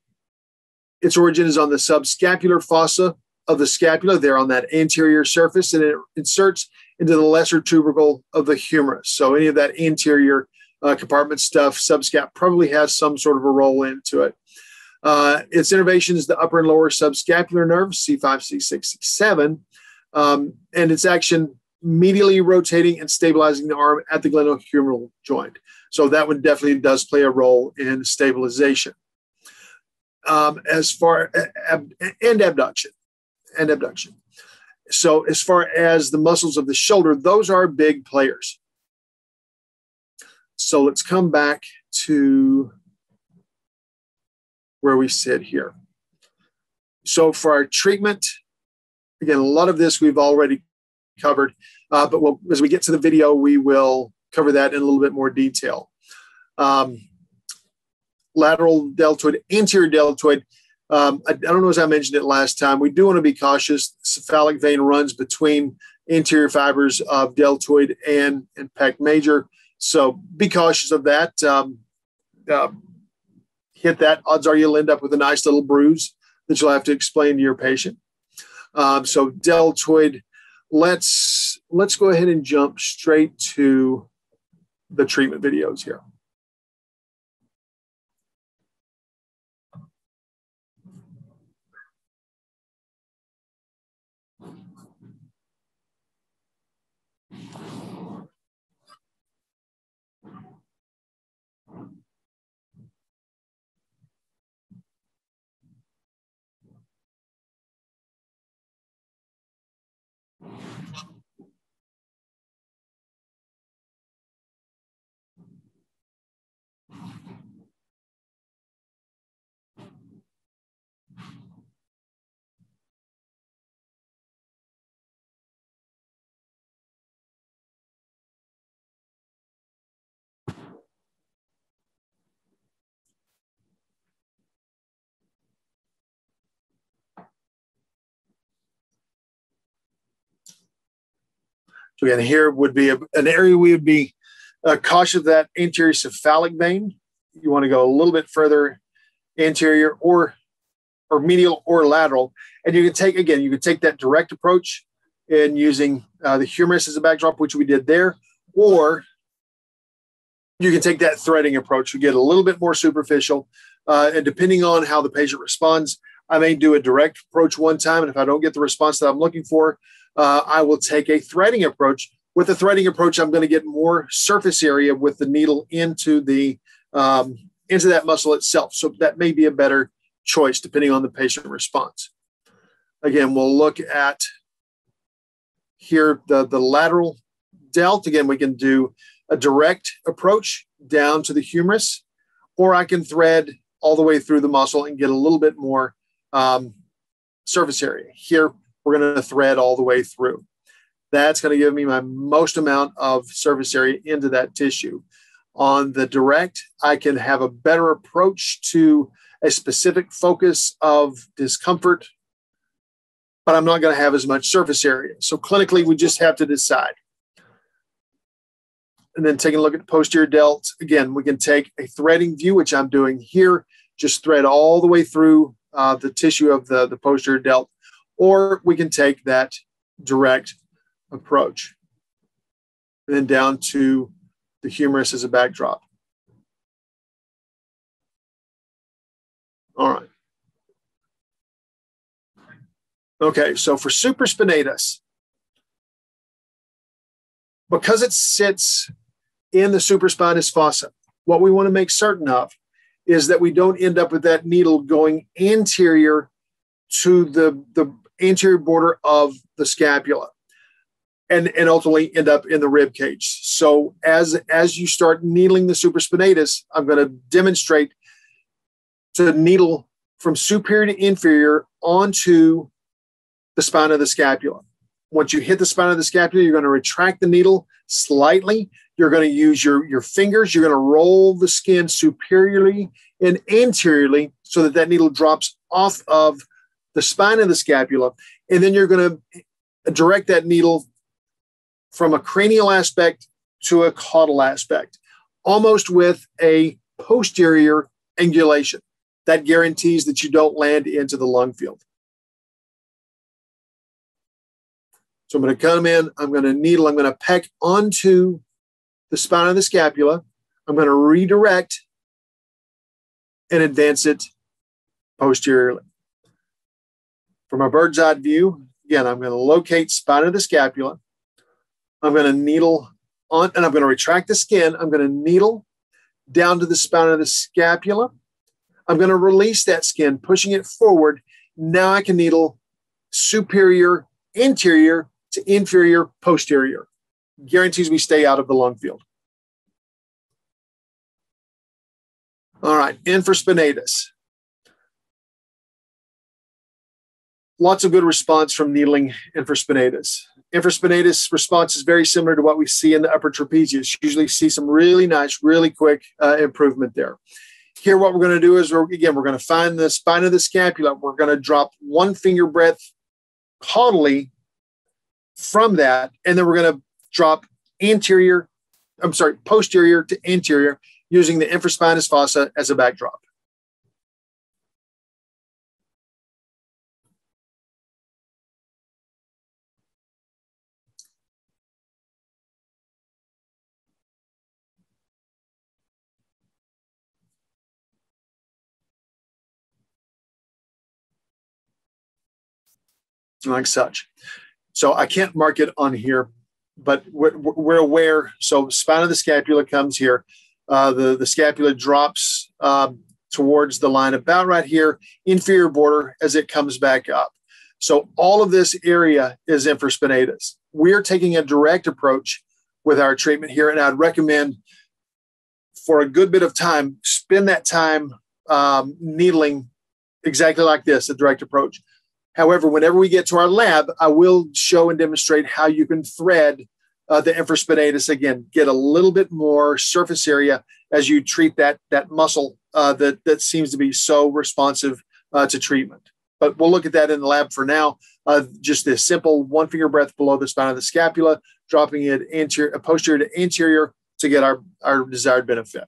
its origin is on the subscapular fossa of the scapula there on that anterior surface, and it inserts into the lesser tubercle of the humerus. So any of that anterior uh, compartment stuff, subscap probably has some sort of a role into it. Uh, its innervation is the upper and lower subscapular nerves, C5, C6, C7, um, and its action medially rotating and stabilizing the arm at the glenohumeral joint. So that one definitely does play a role in stabilization. Um, as far ab, and abduction, and abduction. So as far as the muscles of the shoulder, those are big players. So let's come back to where we sit here. So for our treatment, again, a lot of this we've already covered, uh, but we'll, as we get to the video, we will cover that in a little bit more detail. Um, lateral deltoid, anterior deltoid. Um, I, I, don't know as I mentioned it last time. We do want to be cautious. Cephalic vein runs between anterior fibers of deltoid and, and pec major. So be cautious of that. Um, uh, hit that. Odds are you'll end up with a nice little bruise that you'll have to explain to your patient. Um, so deltoid. Let's let's go ahead and jump straight to the treatment videos here. So again, here would be a, an area we would be uh, cautious of that anterior cephalic vein. You want to go a little bit further anterior or or medial or lateral. And you can take, again, you can take that direct approach in using uh, the humerus as a backdrop, which we did there, or you can take that threading approach. You get a little bit more superficial. Uh, and depending on how the patient responds, I may do a direct approach one time. And if I don't get the response that I'm looking for, uh, I will take a threading approach. With the threading approach, I'm going to get more surface area with the needle into the um, into that muscle itself. So that may be a better choice depending on the patient response. Again, we'll look at here the, the lateral delt. Again, we can do a direct approach down to the humerus, or I can thread all the way through the muscle and get a little bit more um, surface area. Here, we're going to thread all the way through. That's going to give me my most amount of surface area into that tissue. On the direct, I can have a better approach to a specific focus of discomfort, but I'm not going to have as much surface area. So clinically, we just have to decide. And then taking a look at the posterior delt, again, we can take a threading view, which I'm doing here, just thread all the way through uh, the tissue of the, the posterior delt or we can take that direct approach. And then down to the humerus as a backdrop. All right. Okay, so for supraspinatus, because it sits in the supraspinous fossa, what we want to make certain of is that we don't end up with that needle going anterior to the, the anterior border of the scapula and, and ultimately end up in the rib cage. So as as you start needling the supraspinatus, I'm going to demonstrate to needle from superior to inferior onto the spine of the scapula. Once you hit the spine of the scapula, you're going to retract the needle slightly. You're going to use your, your fingers. You're going to roll the skin superiorly and anteriorly so that that needle drops off of the spine of the scapula, and then you're going to direct that needle from a cranial aspect to a caudal aspect, almost with a posterior angulation. That guarantees that you don't land into the lung field. So I'm going to come in, I'm going to needle, I'm going to peck onto the spine of the scapula. I'm going to redirect and advance it posteriorly. From a bird's eye view, again, I'm going to locate spine of the scapula. I'm going to needle on, and I'm going to retract the skin. I'm going to needle down to the spine of the scapula. I'm going to release that skin, pushing it forward. Now I can needle superior, anterior to inferior, posterior. Guarantees we stay out of the lung field. All right, infraspinatus. Lots of good response from needling infraspinatus. Infraspinatus response is very similar to what we see in the upper trapezius. Usually see some really nice, really quick uh, improvement there. Here, what we're going to do is, we're, again, we're going to find the spine of the scapula. We're going to drop one finger breadth caudally from that, and then we're going to drop anterior, I'm sorry, posterior to anterior using the infraspinous fossa as a backdrop. Like such. So I can't mark it on here, but we're, we're aware. So spine of the scapula comes here. Uh, the, the scapula drops um, towards the line about right here, inferior border as it comes back up. So all of this area is infraspinatus. We're taking a direct approach with our treatment here, and I'd recommend for a good bit of time, spend that time um, needling exactly like this, a direct approach. However, whenever we get to our lab, I will show and demonstrate how you can thread uh, the infraspinatus again, get a little bit more surface area as you treat that, that muscle uh, that, that seems to be so responsive uh, to treatment. But we'll look at that in the lab for now. Uh, just this simple one finger breath below the spine of the scapula, dropping it anterior, posterior to anterior to get our, our desired benefit.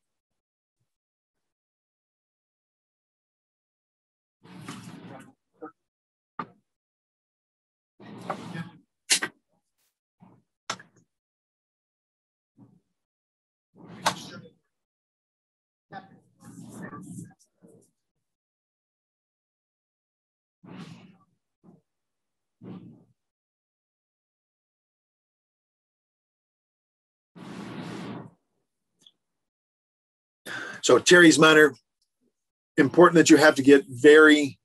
So teres minor, important that you have to get very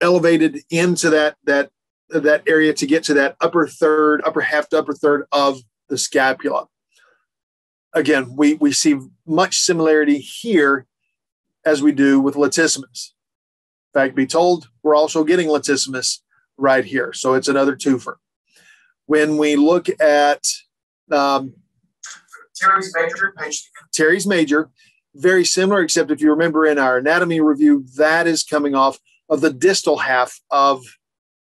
elevated into that that that area to get to that upper third, upper half to upper third of the scapula. Again, we we see much similarity here as we do with latissimus. In Fact be told, we're also getting latissimus right here, so it's another twofer. When we look at um, teres major, teres major, very similar, except if you remember in our anatomy review, that is coming off of the distal half of,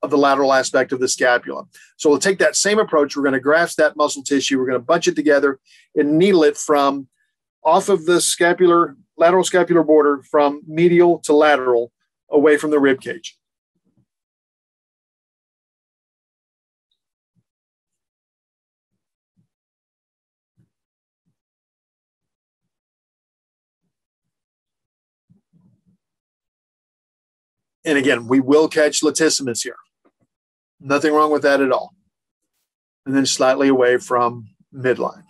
of the lateral aspect of the scapula. So we'll take that same approach. We're going to grasp that muscle tissue. We're going to bunch it together and needle it from off of the scapular, lateral scapular border from medial to lateral away from the rib cage. And again, we will catch latissimus here. Nothing wrong with that at all. And then slightly away from midline.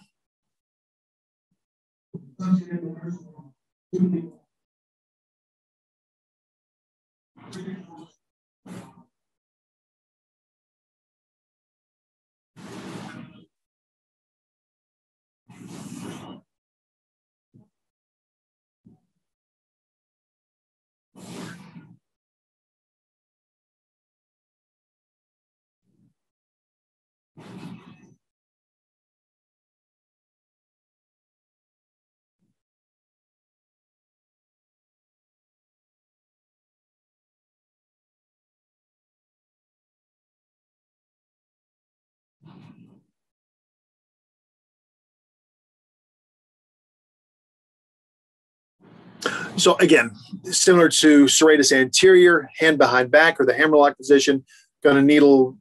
So again, similar to serratus anterior, hand behind back or the hammerlock position, going to needle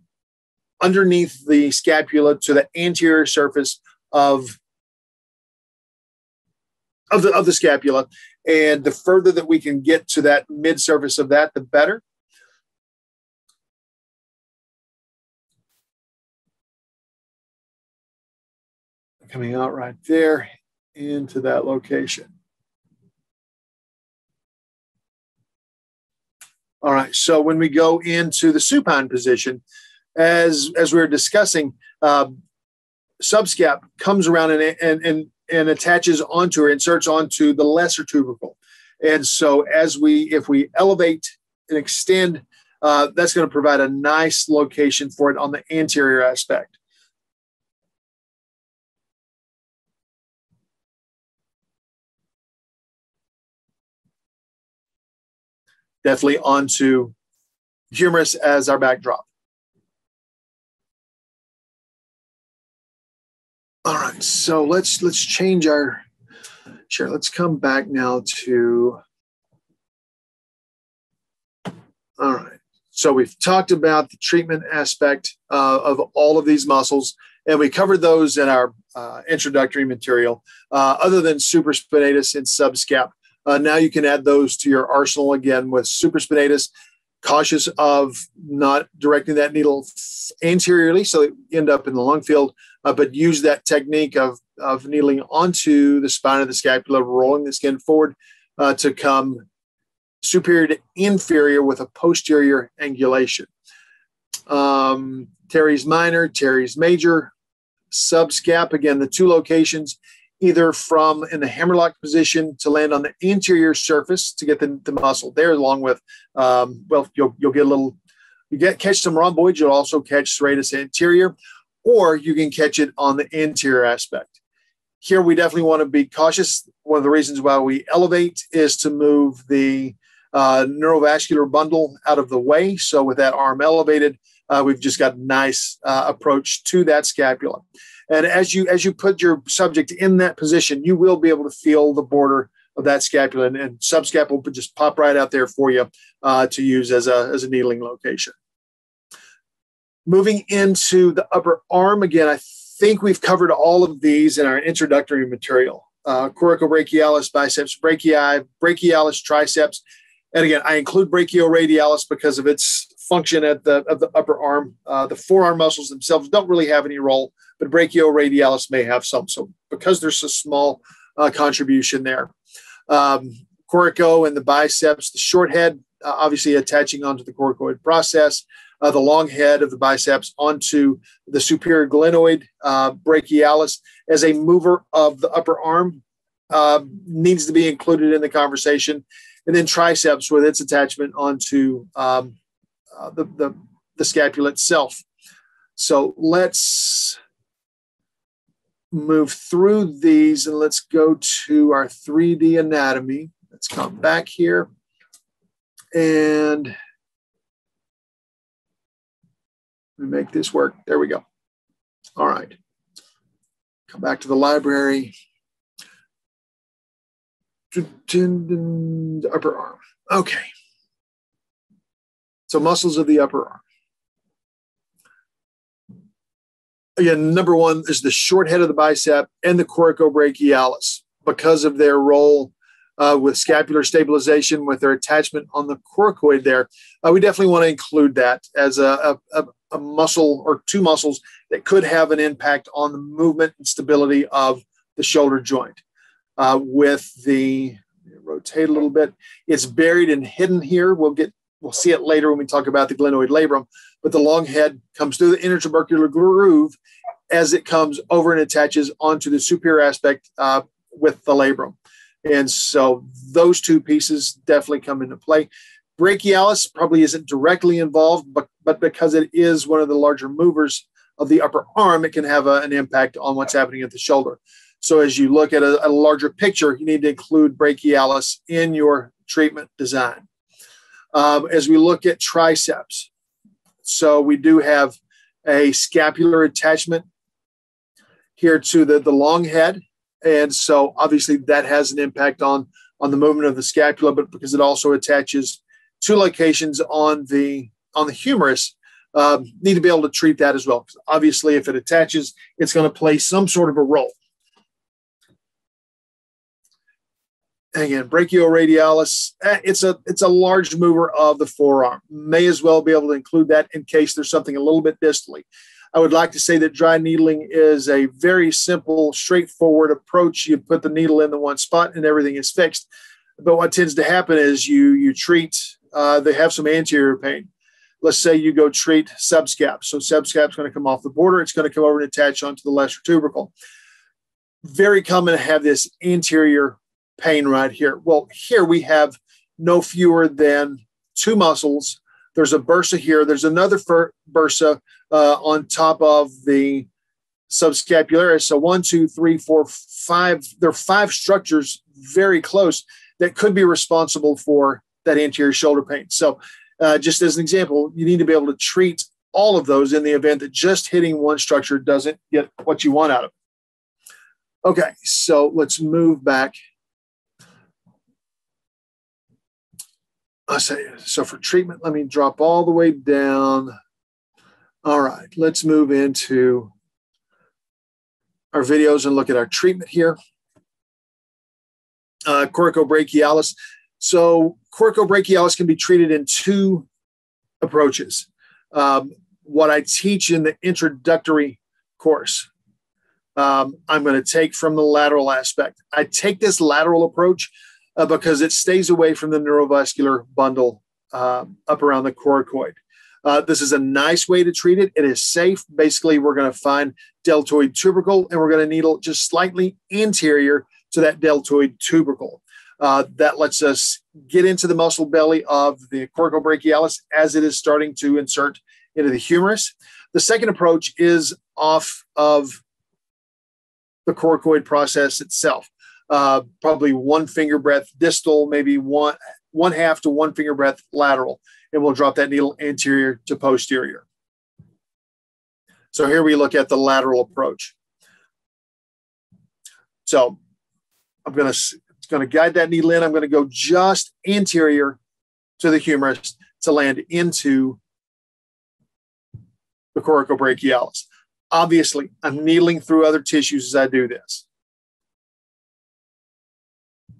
underneath the scapula to the anterior surface of of the of the scapula. And the further that we can get to that mid surface of that, the better. Coming out right there into that location. All right. So when we go into the supine position, as as we were discussing, uh, subscap comes around and, and and and attaches onto or inserts onto the lesser tubercle. And so as we if we elevate and extend, uh, that's going to provide a nice location for it on the anterior aspect. Definitely onto humerus as our backdrop. All right, so let's let's change our sure. Let's come back now to. All right, so we've talked about the treatment aspect uh, of all of these muscles, and we covered those in our uh, introductory material. Uh, other than supraspinatus and subscap, uh, now you can add those to your arsenal again with supraspinatus. Cautious of not directing that needle anteriorly so you end up in the lung field, uh, but use that technique of, of needling onto the spine of the scapula, rolling the skin forward uh, to come superior to inferior with a posterior angulation. Um, teres minor, teres major, subscap, again, the two locations either from in the hammerlock position to land on the anterior surface to get the, the muscle there, along with, um, well, you'll, you'll get a little, you get catch some rhomboids, you'll also catch serratus anterior, or you can catch it on the anterior aspect. Here, we definitely want to be cautious. One of the reasons why we elevate is to move the uh, neurovascular bundle out of the way. So, with that arm elevated, uh, we've just got a nice uh, approach to that scapula. And as you as you put your subject in that position, you will be able to feel the border of that scapula, and, and subscapula will just pop right out there for you uh, to use as a as a needling location. Moving into the upper arm again, I think we've covered all of these in our introductory material. Uh, coracobrachialis, biceps brachii, brachialis, triceps, and again, I include brachioradialis because of its function at the of the upper arm. Uh, the forearm muscles themselves don't really have any role, but brachioradialis may have some. So because there's a small uh, contribution there. Um, coraco and the biceps, the short head uh, obviously attaching onto the coracoid process, uh, the long head of the biceps onto the superior glenoid uh, brachialis as a mover of the upper arm uh, needs to be included in the conversation. And then triceps with its attachment onto um, uh, the, the, the scapula itself. So let's move through these and let's go to our 3D anatomy. Let's come back here and make this work. There we go. All right. Come back to the library. Upper arm. Okay. So muscles of the upper arm. Again, number one is the short head of the bicep and the coracobrachialis because of their role uh, with scapular stabilization, with their attachment on the coracoid there. Uh, we definitely want to include that as a, a, a, muscle or two muscles that could have an impact on the movement and stability of the shoulder joint. Uh, with the rotate a little bit, it's buried and hidden here. We'll get We'll see it later when we talk about the glenoid labrum. But the long head comes through the intertubercular groove as it comes over and attaches onto the superior aspect uh, with the labrum. And so those two pieces definitely come into play. Brachialis probably isn't directly involved, but, but because it is one of the larger movers of the upper arm, it can have a, an impact on what's happening at the shoulder. So as you look at a, a larger picture, you need to include brachialis in your treatment design um, as we look at triceps. So we do have a scapular attachment here to the, the long head. And so obviously that has an impact on, on the movement of the scapula, but because it also attaches two locations on the on the humerus, um, need to be able to treat that as well. Obviously, if it attaches, it's going to play some sort of a role. Again, brachioradialis, eh, it's a it's a large mover of the forearm. May as well be able to include that in case there's something a little bit distally. I would like to say that dry needling is a very simple, straightforward approach. You put the needle in the one spot and everything is fixed. But what tends to happen is you you treat uh, they have some anterior pain. Let's say you go treat subscap. So subscap's going to come off the border. It's going to come over and attach onto the lesser tubercle. Very common to have this anterior pain right here. Well, here we have no fewer than two muscles. There's a bursa here. There's another bursa uh, on top of the subscapularis. So one, two, three, four, five. There are five structures very close that could be responsible for that anterior shoulder pain. So, uh, just as an example, you need to be able to treat all of those in the event that just hitting one structure doesn't get what you want out of it. Okay, so let's move back I say, so for treatment, let me drop all the way down. All right, let's move into our videos and look at our treatment here. Uh, coracobrachialis. So coracobrachialis can be treated in two approaches. Um, what I teach in the introductory course, um, I'm going to take from the lateral aspect. I take this lateral approach uh, because it stays away from the neurovascular bundle uh, up around the coracoid. Uh, this is a nice way to treat it. It is safe. Basically, we're going to find deltoid tubercle and we're going to needle just slightly anterior to that deltoid tubercle. Uh, that lets us get into the muscle belly of the coracobrachialis as it is starting to insert into the humerus. The second approach is off of the coracoid process itself uh, probably one finger breadth distal, maybe one one half to one finger breadth lateral, and we'll drop that needle anterior to posterior. So here we look at the lateral approach. So I'm going to going to guide that needle in. I'm going to go just anterior to the humerus to land into the coracobrachialis. Obviously, I'm needling through other tissues as I do this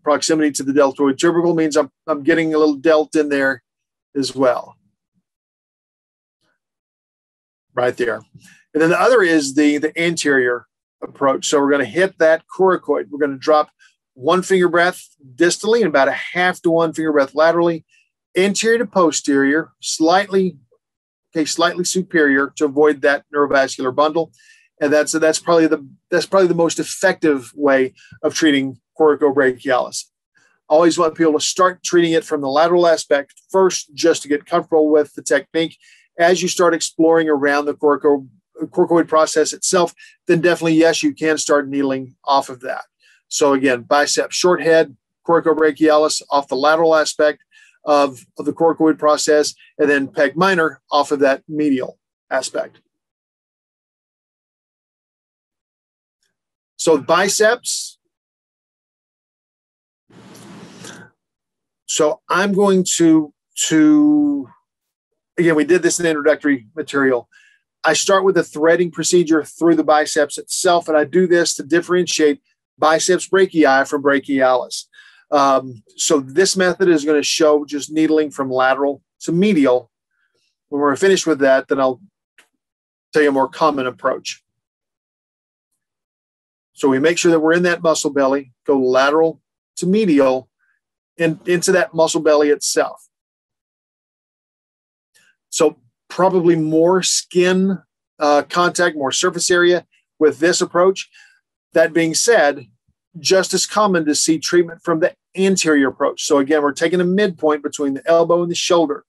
proximity to the deltoid tubercle means I'm, I'm getting a little delt in there as well. Right there. And then the other is the, the anterior approach. So we're going to hit that coracoid. We're going to drop one finger breath distally and about a half to one finger breath laterally, anterior to posterior, slightly, okay, slightly superior to avoid that neurovascular bundle. And that's that's probably the that's probably the most effective way of treating coracobrachialis. Always want people to start treating it from the lateral aspect first, just to get comfortable with the technique. As you start exploring around the coraco, coracoid process itself, then definitely, yes, you can start needling off of that. So again, bicep short head, coracobrachialis off the lateral aspect of, of the coracoid process, and then pec minor off of that medial aspect. So biceps, So I'm going to to again, we did this in the introductory material. I start with a threading procedure through the biceps itself, and I do this to differentiate biceps brachii from brachialis. Um, so this method is going to show just needling from lateral to medial. When we're finished with that, then I'll tell you a more common approach. So we make sure that we're in that muscle belly, go lateral to medial, in, into that muscle belly itself. So, probably more skin uh, contact, more surface area with this approach. That being said, just as common to see treatment from the anterior approach. So, again, we're taking a midpoint between the elbow and the shoulder.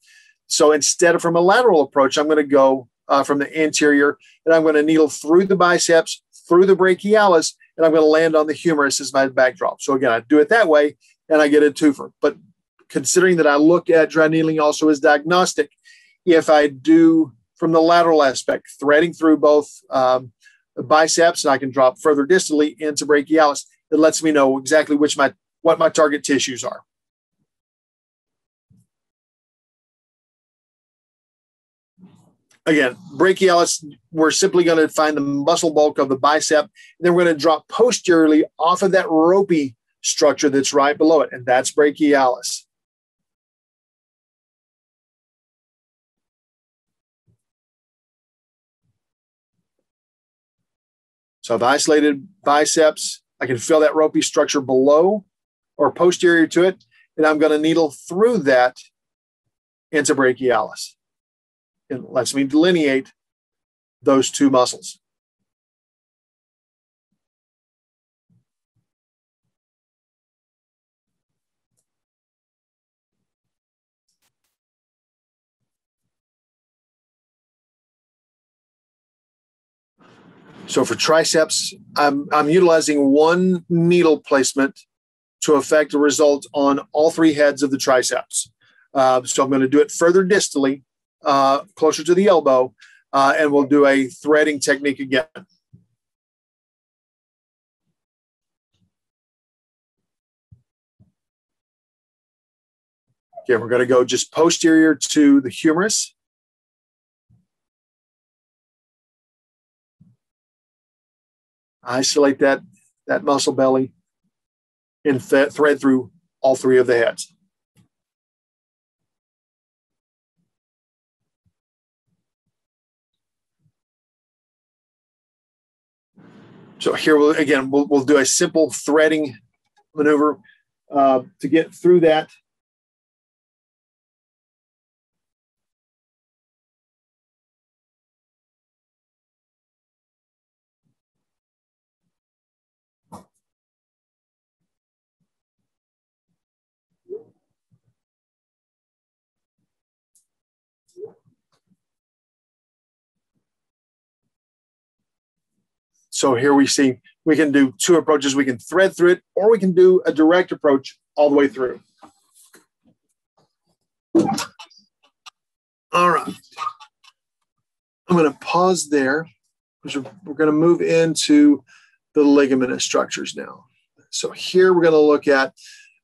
So, instead of from a lateral approach, I'm going to go uh, from the anterior and I'm going to needle through the biceps, through the brachialis, and I'm going to land on the humerus as my backdrop. So, again, I do it that way and I get a twofer. But considering that I look at dry needling also as diagnostic, if I do from the lateral aspect, threading through both um, biceps, and I can drop further distally into brachialis, it lets me know exactly which my what my target tissues are. again, brachialis, we're simply going to find the muscle bulk of the bicep, and then we're going to drop posteriorly off of that ropey structure that's right below it, and that's brachialis. So I've isolated biceps. I can feel that ropey structure below or posterior to it, and I'm going to needle through that into brachialis. It lets me delineate those two muscles. So for triceps, I'm, I'm utilizing one needle placement to affect a result on all three heads of the triceps. Uh, so I'm going to do it further distally, uh, closer to the elbow, uh, and we'll do a threading technique again. Okay, we're going to go just posterior to the humerus. Isolate that, that muscle belly, and th- thread through all three of the heads. So here, we'll, again, we'll, we'll do a simple threading maneuver uh, to get through that So here we see we can do two approaches. We can thread through it, or we can do a direct approach all the way through. All right. I'm going to pause there because we're going to move into the ligamentous structures now. So here we're going to look at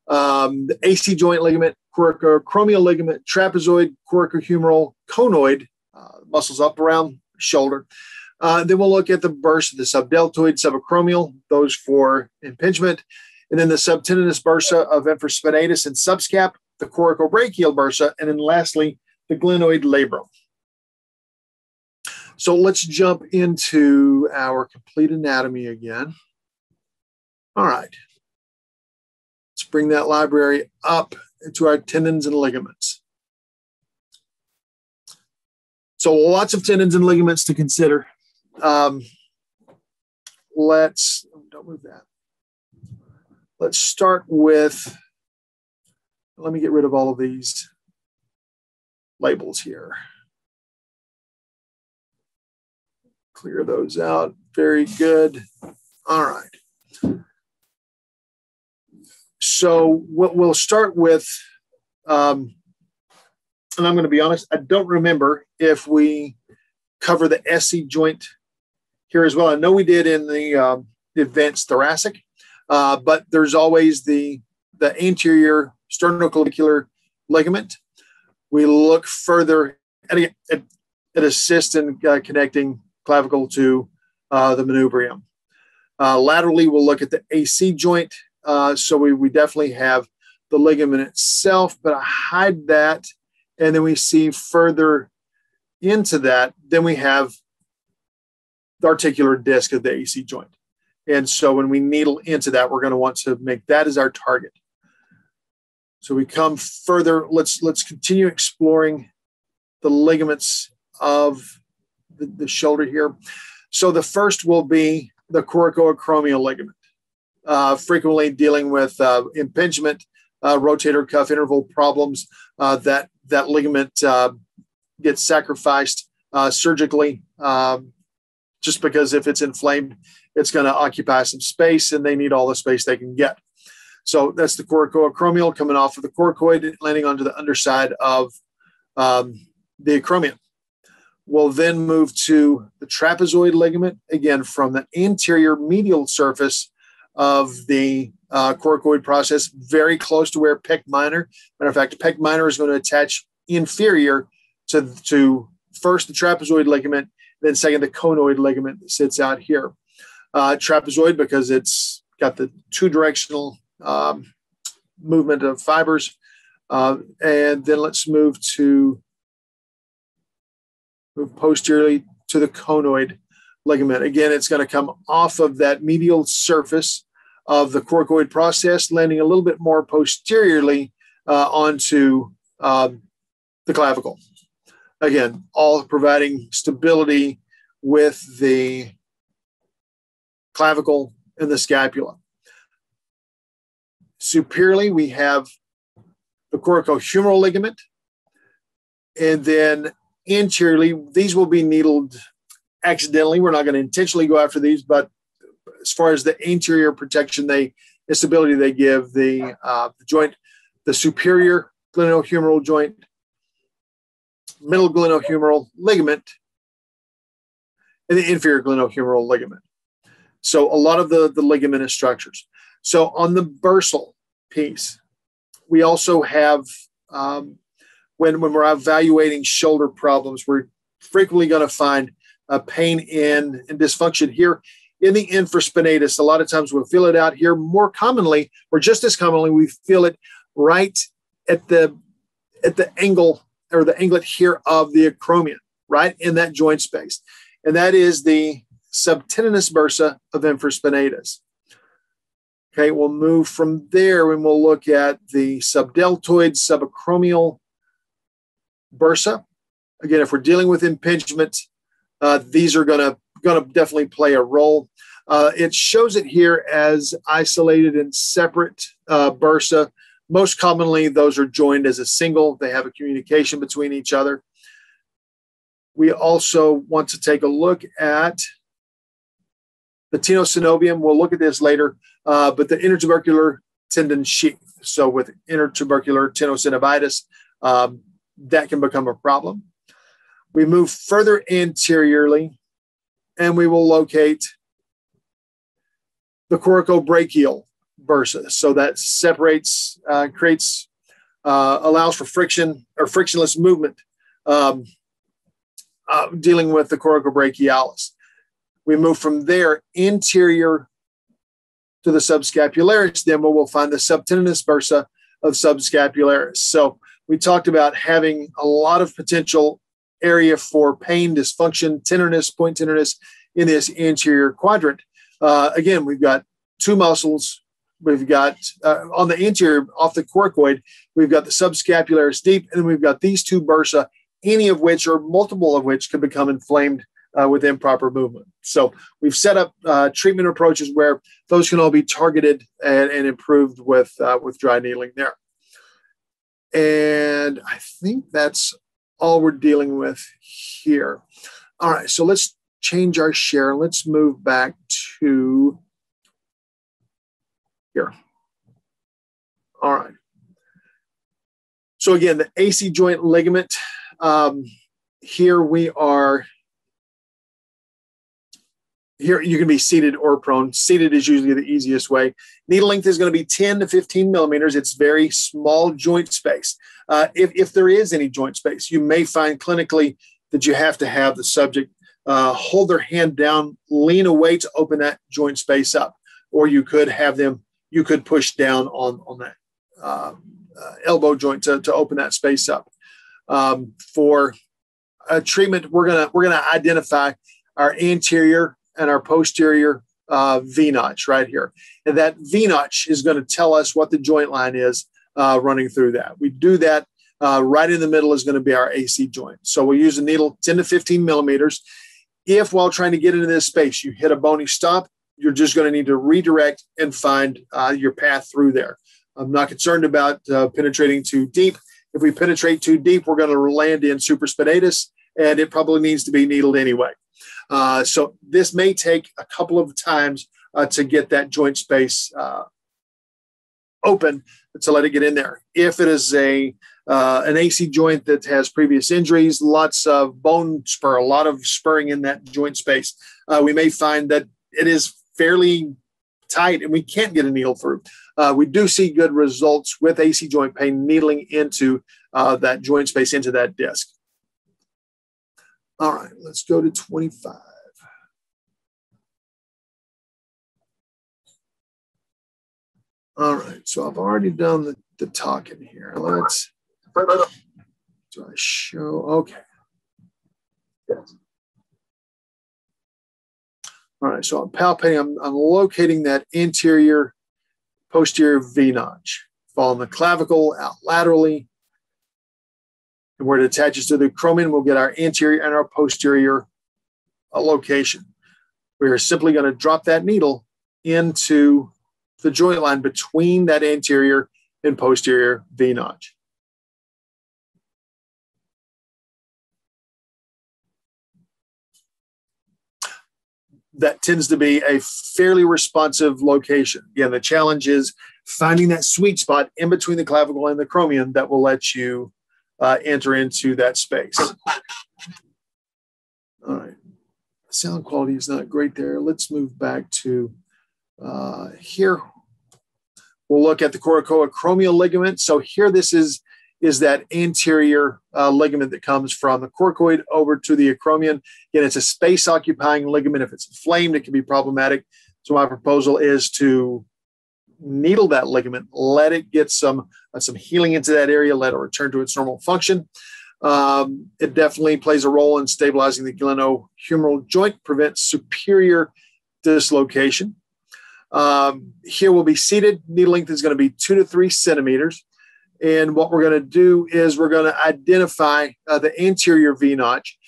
um, the AC joint ligament, coracoacromial ligament, trapezoid, coracohumeral, conoid, uh, muscles up around shoulder, uh, then we'll look at the bursa, the subdeltoid, subacromial, those for impingement, and then the subtendinous bursa of infraspinatus and subscap, the coracobrachial bursa, and then lastly, the glenoid labrum. So let's jump into our complete anatomy again. All right. Let's bring that library up to our tendons and ligaments. So lots of tendons and ligaments to consider. Um, let's don't move that. Let's start with. Let me get rid of all of these labels here. Clear those out. Very good. All right. So what we'll start with, um, and I'm going to be honest, I don't remember if we cover the SC joint here as well. I know we did in the, the advanced thoracic, uh, but there's always the the anterior sternoclavicular ligament. We look further at, at, at assist in uh, connecting clavicle to uh, the manubrium. Uh, laterally, we'll look at the AC joint. Uh, so we, we definitely have the ligament itself, but I hide that. And then we see further into that, then we have the articular disc of the AC joint. And so when we needle into that, we're going to want to make that as our target. So we come further. Let's let's continue exploring the ligaments of the, the shoulder here. So the first will be the coracoacromial ligament, uh, frequently dealing with uh, impingement, uh, rotator cuff interval problems. Uh, that that ligament uh, gets sacrificed uh, surgically um, just because if it's inflamed, it's going to occupy some space and they need all the space they can get. So that's the coracoacromial coming off of the coracoid, landing onto the underside of um, the acromion. We'll then move to the trapezoid ligament, again from the anterior medial surface of the uh, coracoid process, very close to where pec minor. Matter of fact, pec minor is going to attach inferior to, to first the trapezoid ligament, then second the conoid ligament that sits out here. Uh, trapezoid because it's got the two directional um, movement of fibers. Uh, and then let's move to move posteriorly to the conoid ligament. Again, it's going to come off of that medial surface of the coracoid process, landing a little bit more posteriorly uh, onto um, the clavicle. Again, all providing stability with the clavicle and the scapula. Superiorly, we have the coracohumeral ligament. And then anteriorly, these will be needled accidentally. We're not going to intentionally go after these, but as far as the anterior protection, they the stability they give the, uh, the joint, the superior glenohumeral joint, middle glenohumeral ligament, and the inferior glenohumeral ligament. So a lot of the, the ligamentous structures. So on the bursal piece, we also have um, when when we're evaluating shoulder problems, we're frequently going to find a pain in and dysfunction here in the infraspinatus. A lot of times we'll feel it out here. More commonly, or just as commonly, we feel it right at the at the angle or the anglet here of the acromion, right in that joint space, and that is the subtendinous bursa of infraspinatus. Okay, we'll move from there and we'll look at the subdeltoid subacromial bursa. Again, if we're dealing with impingement, uh, these are going to going to definitely play a role. Uh, it shows it here as isolated and separate uh, bursa. Most commonly, those are joined as a single. They have a communication between each other. We also want to take a look at the tenosynovium. We'll look at this later, uh, but the intertubercular tendon sheath. So with intertubercular tenosynovitis, um, that can become a problem. We move further anteriorly and we will locate the coracobrachial bursa. So that separates, uh, creates, uh, allows for friction or frictionless movement um, uh, dealing with the coracobrachialis. We move from there interior to the subscapularis, then we'll find the subtendinous bursa of subscapularis. So we talked about having a lot of potential area for pain, dysfunction, tenderness, point tenderness in this anterior quadrant. Uh, again, we've got two muscles. We've got uh, on the anterior, off the coracoid, we've got the subscapularis deep, and then we've got these two bursa, any of which or multiple of which can become inflamed uh, with improper movement. So we've set up uh, treatment approaches where those can all be targeted and, and improved with uh, with dry needling there. And I think that's all we're dealing with here. All right, so let's change our share. Let's move back to here. All right. So again, the AC joint ligament. Um, here we are here you can be seated or prone. Seated is usually the easiest way. Needle length is going to be 10 to 15 millimeters. It's very small joint space. Uh, if, if there is any joint space, you may find clinically that you have to have the subject uh, hold their hand down, lean away to open that joint space up, or you could have them, you could push down on, on that uh, uh elbow joint to, to open that space up. Um, for a treatment, we're gonna we're gonna identify our anterior and our posterior uh, V notch right here. And that V notch is going to tell us what the joint line is uh, running through that. We do that uh, right in the middle is going to be our AC joint. So we use a needle 10 to 15 millimeters. If while trying to get into this space, you hit a bony stop, you're just going to need to redirect and find uh, your path through there. I'm not concerned about uh, penetrating too deep. If we penetrate too deep, we're going to land in supraspinatus, and it probably needs to be needled anyway. Uh, so this may take a couple of times uh, to get that joint space uh, open to let it get in there. If it is a uh, an AC joint that has previous injuries, lots of bone spur, a lot of spurring in that joint space, we may find that it is fairly tight and we can't get a needle through. Uh, we do see good results with AC joint pain needling into that joint space into that disc. All right, let's go to 25. All right, so I've already done the, the talking here. Let's, do I show, okay. Yes. All right, so I'm palpating, I'm, I'm locating that anterior posterior V notch. Following the clavicle out laterally. And where it attaches to the acromion, we'll get our anterior and our posterior uh, location. We are simply going to drop that needle into the joint line between that anterior and posterior V notch. That tends to be a fairly responsive location. Again, the challenge is finding that sweet spot in between the clavicle and the acromion that will let you uh, enter into that space. All right. Sound quality is not great there. Let's move back to uh, here. We'll look at the coracoacromial ligament. So here, this is is that anterior uh, ligament that comes from the coracoid over to the acromion. Again, it's a space occupying ligament. If it's inflamed, it can be problematic. So my proposal is to needle that ligament, let it get some uh, some healing into that area, let it return to its normal function. Um, it definitely plays a role in stabilizing the glenohumeral joint, prevents superior dislocation. Um, here we'll be seated. Needle length is going to be two to three centimeters. And what we're going to do is we're going to identify uh, the anterior V notch,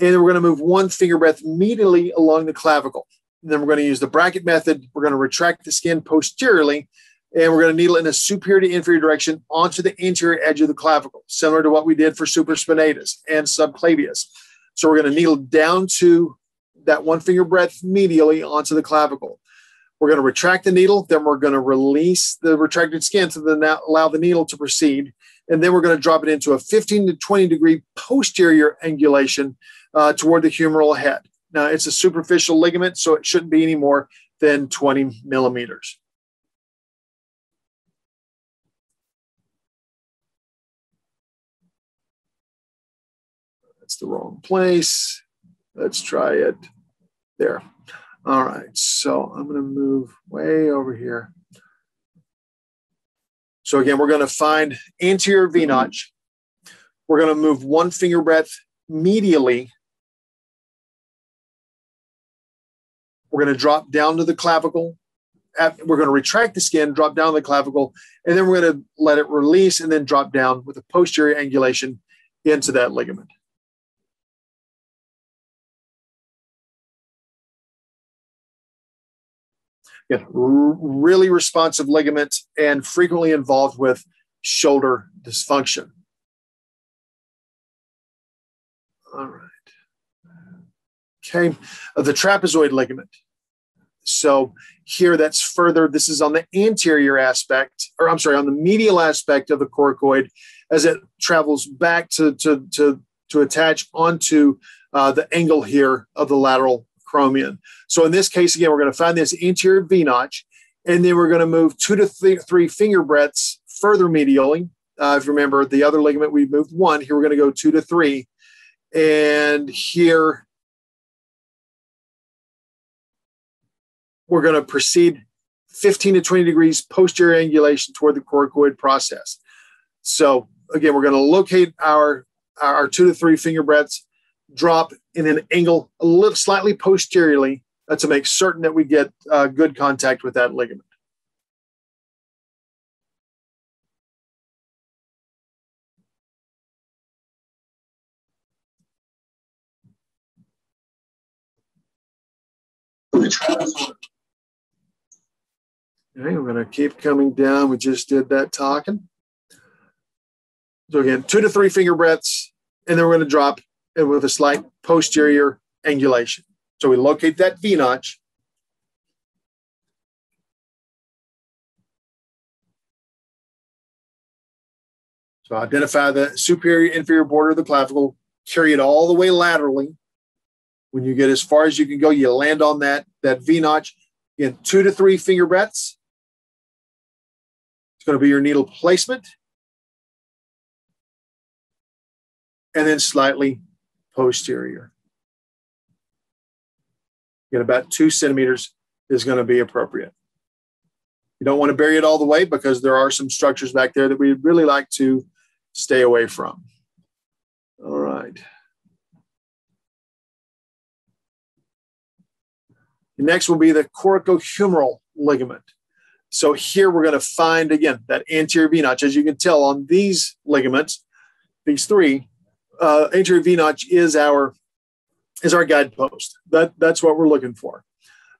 and we're going to move one finger breadth immediately along the clavicle. And then we're going to use the bracket method. We're going to retract the skin posteriorly, and we're going to needle in a superior to inferior direction onto the anterior edge of the clavicle, similar to what we did for supraspinatus and subclavius. So we're going to needle down to that one finger breadth medially onto the clavicle. We're going to retract the needle, then we're going to release the retracted skin to then allow the needle to proceed. And then we're going to drop it into a 15 to 20 degree posterior angulation uh, toward the humeral head. Now, it's a superficial ligament, so it shouldn't be any more than 20 millimeters. That's the wrong place. Let's try it there. All right, so I'm going to move way over here. So again, we're going to find anterior V notch. We're going to move one finger breadth medially. We're going to drop down to the clavicle. We're going to retract the skin, drop down the clavicle, and then we're going to let it release and then drop down with a posterior angulation into that ligament. Really responsive ligament and frequently involved with shoulder dysfunction. All right. Okay, uh, the trapezoid ligament. So here that's further, this is on the anterior aspect, or I'm sorry, on the medial aspect of the coracoid as it travels back to, to, to, to attach onto uh, the angle here of the lateral So in this case, again, we're going to find this anterior V notch, and then we're going to move two to th- three finger breadths further medially. Uh, if you remember the other ligament, we moved one. Here we're going to go two to three. And here we're going to proceed 15 to 20 degrees posterior angulation toward the coracoid process. So again, we're going to locate our, our two to three finger breadths drop in an angle a little slightly posteriorly uh, to make certain that we get uh, good contact with that ligament. Okay, we're going to keep coming down. We just did that talking. So again, two to three finger breaths, and then we're going to drop and with a slight posterior angulation. So we locate that V notch. So identify the superior inferior border of the clavicle, carry it all the way laterally. When you get as far as you can go, you land on that, that V notch in two to three finger breaths. It's going to be your needle placement. And then slightly posterior. Get about two centimeters is going to be appropriate. You don't want to bury it all the way because there are some structures back there that we'd really like to stay away from. All right. Next will be the coracohumeral ligament. So here we're going to find, again, that anterior V notch. As you can tell on these ligaments, these three, uh, anterior V notch is our is our guidepost. That that's what we're looking for.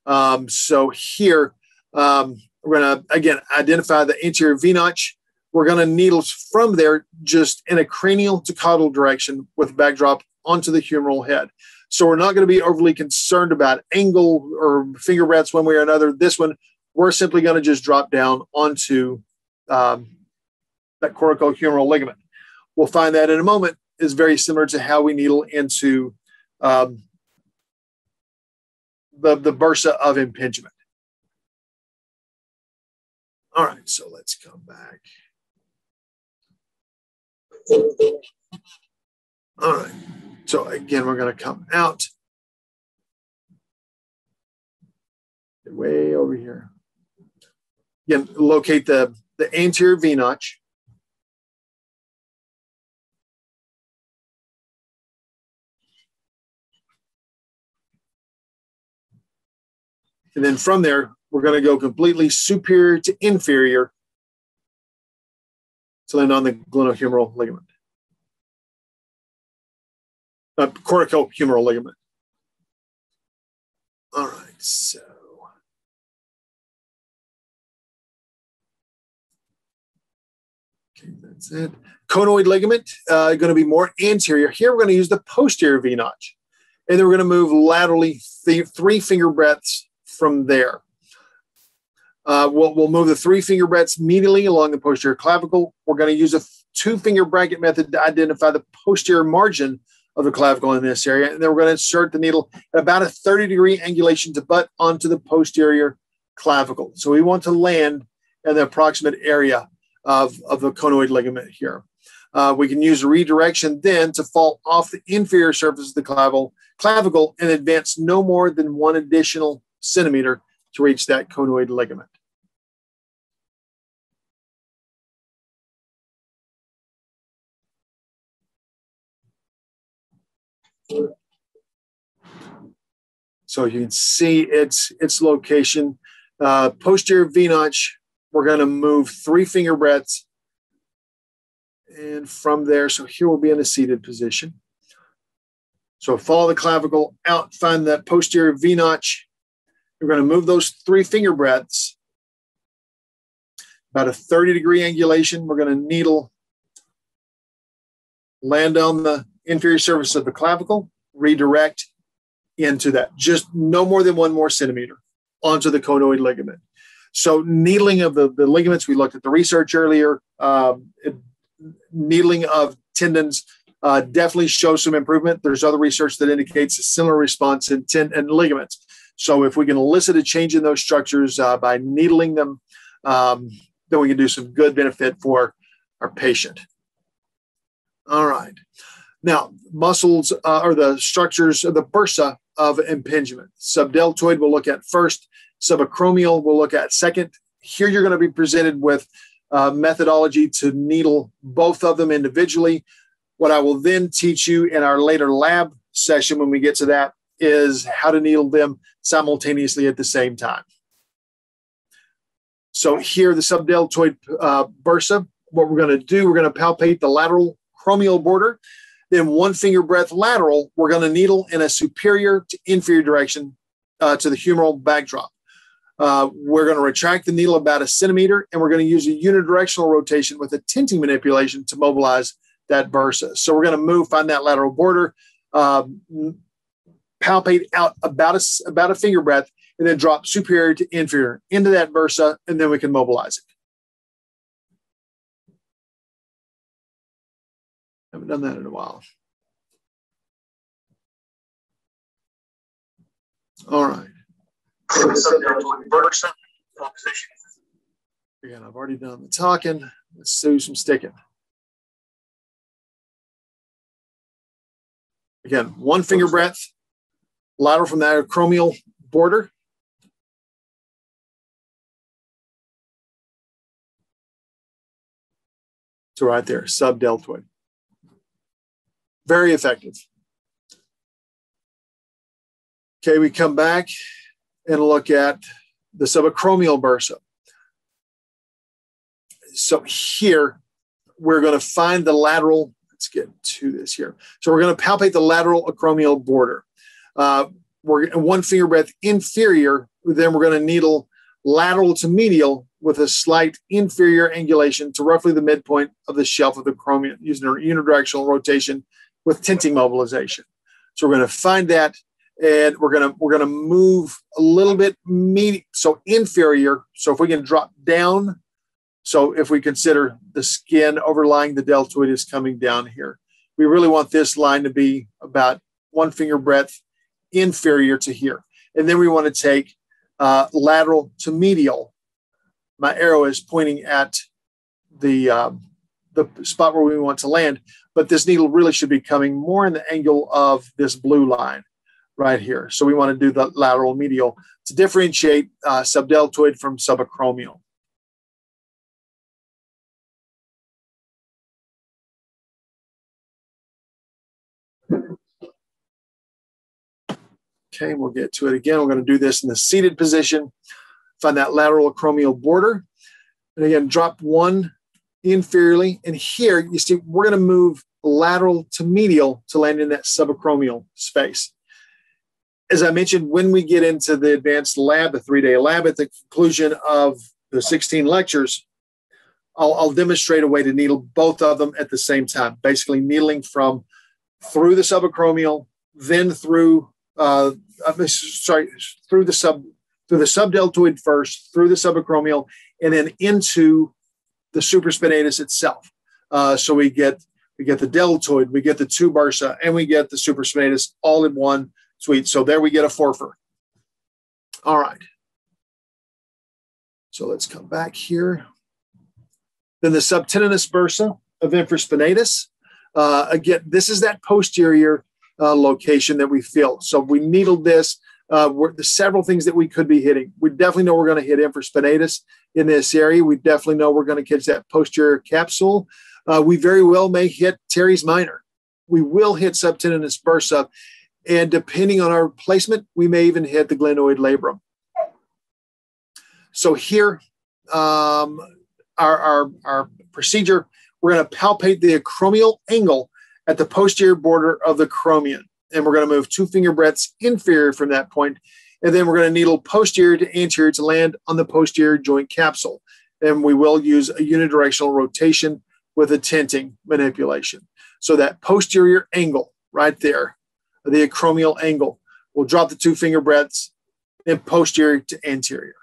Um, so here um, we're going to again identify the anterior V notch. We're going to needle from there just in a cranial to caudal direction with backdrop onto the humeral head. So we're not going to be overly concerned about angle or finger breadths one way or another. This one, we're simply going to just drop down onto um, that coracohumeral ligament. We'll find that in a moment is very similar to how we needle into um, the, the bursa of impingement. All right, so let's come back. All right. So again, we're going to come out way over here. Again, locate the, the anterior V notch. And then from there, we're going to go completely superior to inferior to land on the glenohumeral ligament uh, coracohumeral ligament. All right, so. Okay, that's it. Conoid ligament, uh, going to be more anterior. Here we're going to use the posterior V notch. And then we're going to move laterally th three finger breadths from there. Uh, we'll, we'll move the three finger breadths medially along the posterior clavicle. We're going to use a two finger bracket method to identify the posterior margin of the clavicle in this area. And then we're going to insert the needle at about a 30 degree angulation to butt onto the posterior clavicle. So we want to land in the approximate area of, of the conoid ligament here. Uh, we can use a redirection then to fall off the inferior surface of the clavicle, clavicle and advance no more than one additional centimeter to reach that conoid ligament. So you can see its its location. Uh, posterior V notch, we're going to move three finger breadths. And from there, so here we'll be in a seated position. So follow the clavicle out, find that posterior V notch. We're going to move those three finger breadths. About a 30 degree angulation. We're going to needle, land on the inferior surface of the clavicle, redirect into that, just no more than one more centimeter onto the conoid ligament. So needling of the, the ligaments, we looked at the research earlier. Um, needling of tendons uh, definitely shows some improvement. There's other research that indicates a similar response in tendon and ligaments. So if we can elicit a change in those structures uh, by needling them, um, then we can do some good benefit for our patient. All right. Now, muscles uh, are the structures of the bursa of impingement. Subdeltoid we'll look at first. Subacromial we'll look at second. Here you're going to be presented with uh, methodology to needle both of them individually. What I will then teach you in our later lab session when we get to that is how to needle them simultaneously at the same time. So here, the subdeltoid uh, bursa, what we're going to do, we're going to palpate the lateral acromial border then one finger breadth lateral, we're going to needle in a superior to inferior direction uh, to the humeral backdrop. Uh, we're going to retract the needle about a centimeter, and we're going to use a unidirectional rotation with a tenting manipulation to mobilize that bursa. So we're going to move, find that lateral border, um, palpate out about a, about a finger breadth, and then drop superior to inferior into that bursa, and then we can mobilize it. Haven't done that in a while. All right. Again, I've already done the talking. Let's do some sticking. Again, one finger breadth, lateral from that acromial border. So right there, subdeltoid. Very effective. Okay, we come back and look at the subacromial bursa. So here, we're going to find the lateral, let's get to this here. So we're going to palpate the lateral acromial border. Uh, we're one finger breadth inferior, then we're going to needle lateral to medial with a slight inferior angulation to roughly the midpoint of the shelf of the acromion using a unidirectional rotation with tenting mobilization. So we're going to find that and we're gonna we're gonna move a little bit medium, so inferior. So if we can drop down, so if we consider the skin overlying the deltoid is coming down here, we really want this line to be about one finger breadth inferior to here, and then we want to take uh, lateral to medial. My arrow is pointing at the uh, the spot where we want to land, but this needle really should be coming more in the angle of this blue line right here. So we want to do the lateral medial to differentiate uh, subdeltoid from subacromial. Okay, we'll get to it again. We're going to do this in the seated position. Find that lateral acromial border. And again, drop one inferiorly. And here, you see, we're going to move lateral to medial to land in that subacromial space as I mentioned, when we get into the advanced lab, the three day lab, at the conclusion of the 16 lectures, I'll, I'll, demonstrate a way to needle both of them at the same time, basically needling from through the subacromial, then through, uh, sorry, through the sub, through the subdeltoid first, through the subacromial, and then into the supraspinatus itself. Uh, so we get we get the deltoid, we get the two bursa, and we get the supraspinatus all in one suite. So there we get a forfer. All right. So let's come back here. Then the subtendinous bursa of infraspinatus. Uh, again, this is that posterior uh, location that we feel. So we needled this. Uh, there's several things that we could be hitting. We definitely know we're going to hit infraspinatus in this area. We definitely know we're going to catch that posterior capsule. Uh, we very well may hit teres minor. We will hit subtendinous bursa and depending on our placement, we may even hit the glenoid labrum. So here, um, our, our, our procedure, we're going to palpate the acromial angle at the posterior border of the acromion. And we're going to move two finger breadths inferior from that point. And then we're going to needle posterior to anterior to land on the posterior joint capsule. And we will use a unidirectional rotation with a tenting manipulation. So that posterior angle right there the acromial angle. We'll drop the two finger breadths then posterior to anterior.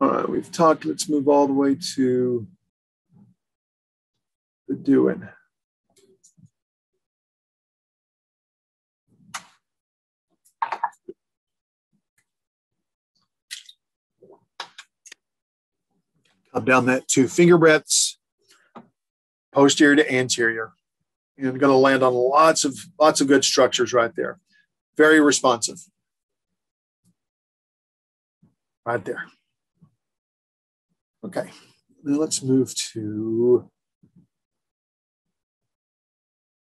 All right, we've talked. Let's move all the way to the doing. Come down that two finger breadths, posterior to anterior. And going to land on lots of lots of good structures right there. Very responsive. Right there. Okay, now let's move to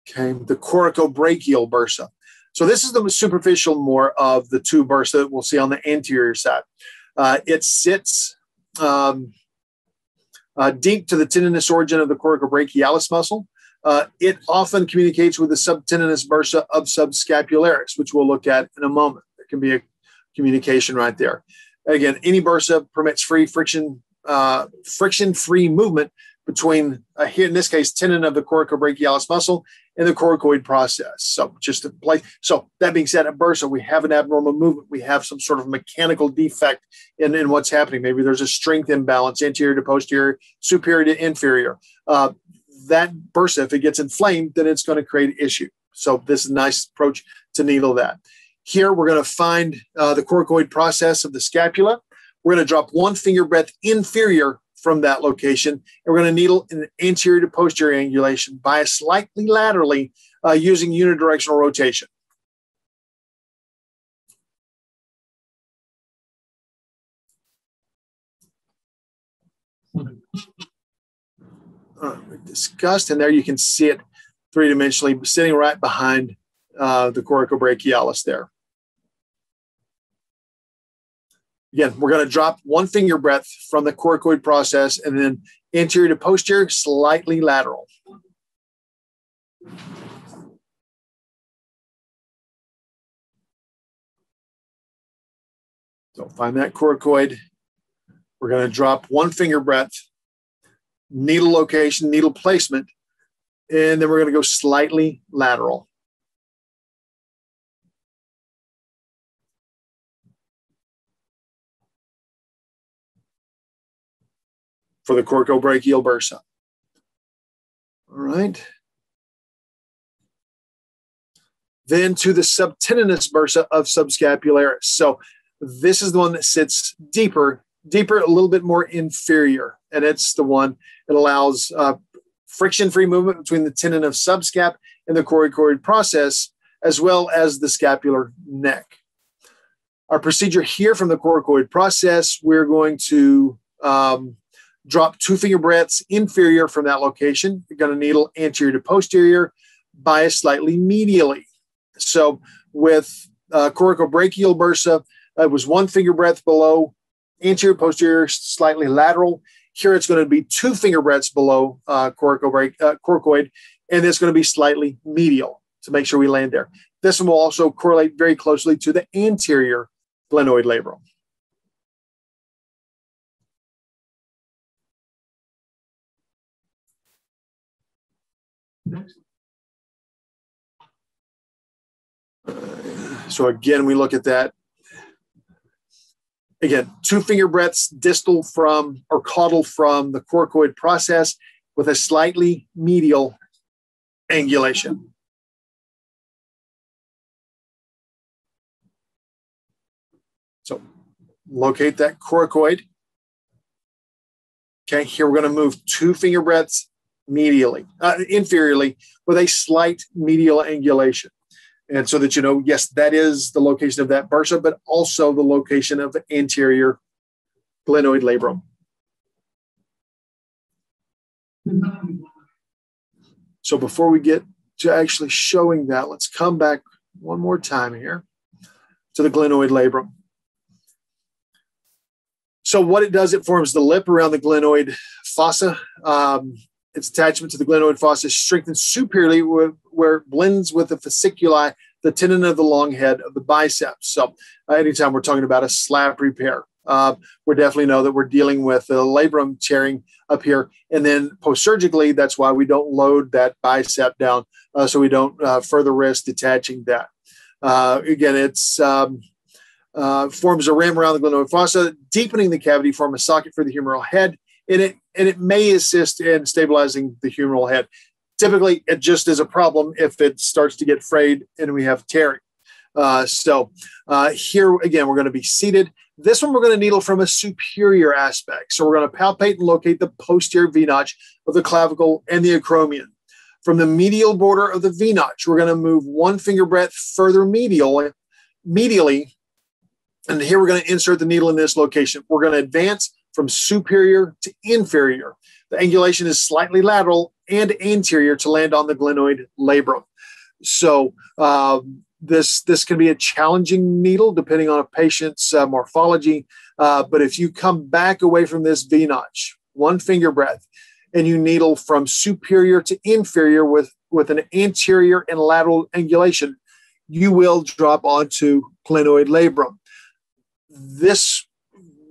okay, the coracobrachial bursa. So this is the superficial more of the two bursa that we'll see on the anterior side. Uh, it sits um, uh, deep to the tendinous origin of the coracobrachialis muscle. Uh, it often communicates with the subtendinous bursa of subscapularis, which we'll look at in a moment. There can be a communication right there. Again, any bursa permits free friction, uh, friction-free movement between, uh, here in this case, tendon of the coracobrachialis muscle and the coracoid process. So just to play. So that being said, at bursa, we have an abnormal movement. We have some sort of mechanical defect in, in what's happening. Maybe there's a strength imbalance, anterior to posterior, superior to inferior. Uh, that bursa, if it gets inflamed, then it's going to create issue. So this is a nice approach to needle that. Here, we're going to find uh, the coracoid process of the scapula. We're going to drop one finger breadth inferior from that location, and we're going to needle an anterior to posterior angulation bias slightly laterally uh, using unidirectional rotation. Uh, discussed, and there you can see it three dimensionally sitting right behind uh, the coracobrachialis there. Again, we're going to drop one finger breadth from the coracoid process and then anterior to posterior, slightly lateral. So find that coracoid. We're going to drop one finger breadth, needle location, needle placement, and then we're going to go slightly lateral. For the coracobrachial bursa. All right. Then to the subtendinous bursa of subscapularis. So this is the one that sits deeper, deeper, a little bit more inferior. And it's the one that allows uh, friction-free movement between the tendon of subscap and the coracoid process, as well as the scapular neck. Our procedure here from the coracoid process, we're going to um, drop two finger breadths inferior from that location. You're going to needle anterior to posterior, bias slightly medially. So with uh, coracobrachial bursa, it was one finger breadth below, anterior, posterior, slightly lateral. Here it's going to be two finger breadths below uh, uh, coracoid, and it's going to be slightly medial to make sure we land there. This one will also correlate very closely to the anterior glenoid labrum. So again, we look at that. Again, two finger breadths distal from or caudal from the coracoid process with a slightly medial angulation. So locate that coracoid. Okay, here we're going to move two finger breadths medially, uh, inferiorly, with a slight medial angulation. And so that you know, yes, that is the location of that bursa, but also the location of the anterior glenoid labrum. So before we get to actually showing that, let's come back one more time here to the glenoid labrum. So what it does, it forms the lip around the glenoid fossa. Um, its attachment to the glenoid fossa strengthens superiorly where, where it blends with the fasciculi, the tendon of the long head of the biceps. So uh, anytime we're talking about a slap repair, uh, we definitely know that we're dealing with the labrum tearing up here. And then post-surgically, that's why we don't load that bicep down uh, so we don't uh, further risk detaching that. Uh, again, it's um, uh, forms a rim around the glenoid fossa, deepening the cavity, form a socket for the humeral head, and it and it may assist in stabilizing the humeral head. Typically, it just is a problem if it starts to get frayed and we have tearing. Uh, so uh, here again, we're going to be seated. This one we're going to needle from a superior aspect. So we're going to palpate and locate the posterior V notch of the clavicle and the acromion. From the medial border of the V notch, we're going to move one finger breadth further medial, medially. And here we're going to insert the needle in this location. We're going to advance from superior to inferior. The angulation is slightly lateral and anterior to land on the glenoid labrum. So um, this this can be a challenging needle depending on a patient's uh, morphology. Uh, but if you come back away from this V notch, one finger breadth, and you needle from superior to inferior with with an anterior and lateral angulation, you will drop onto glenoid labrum. This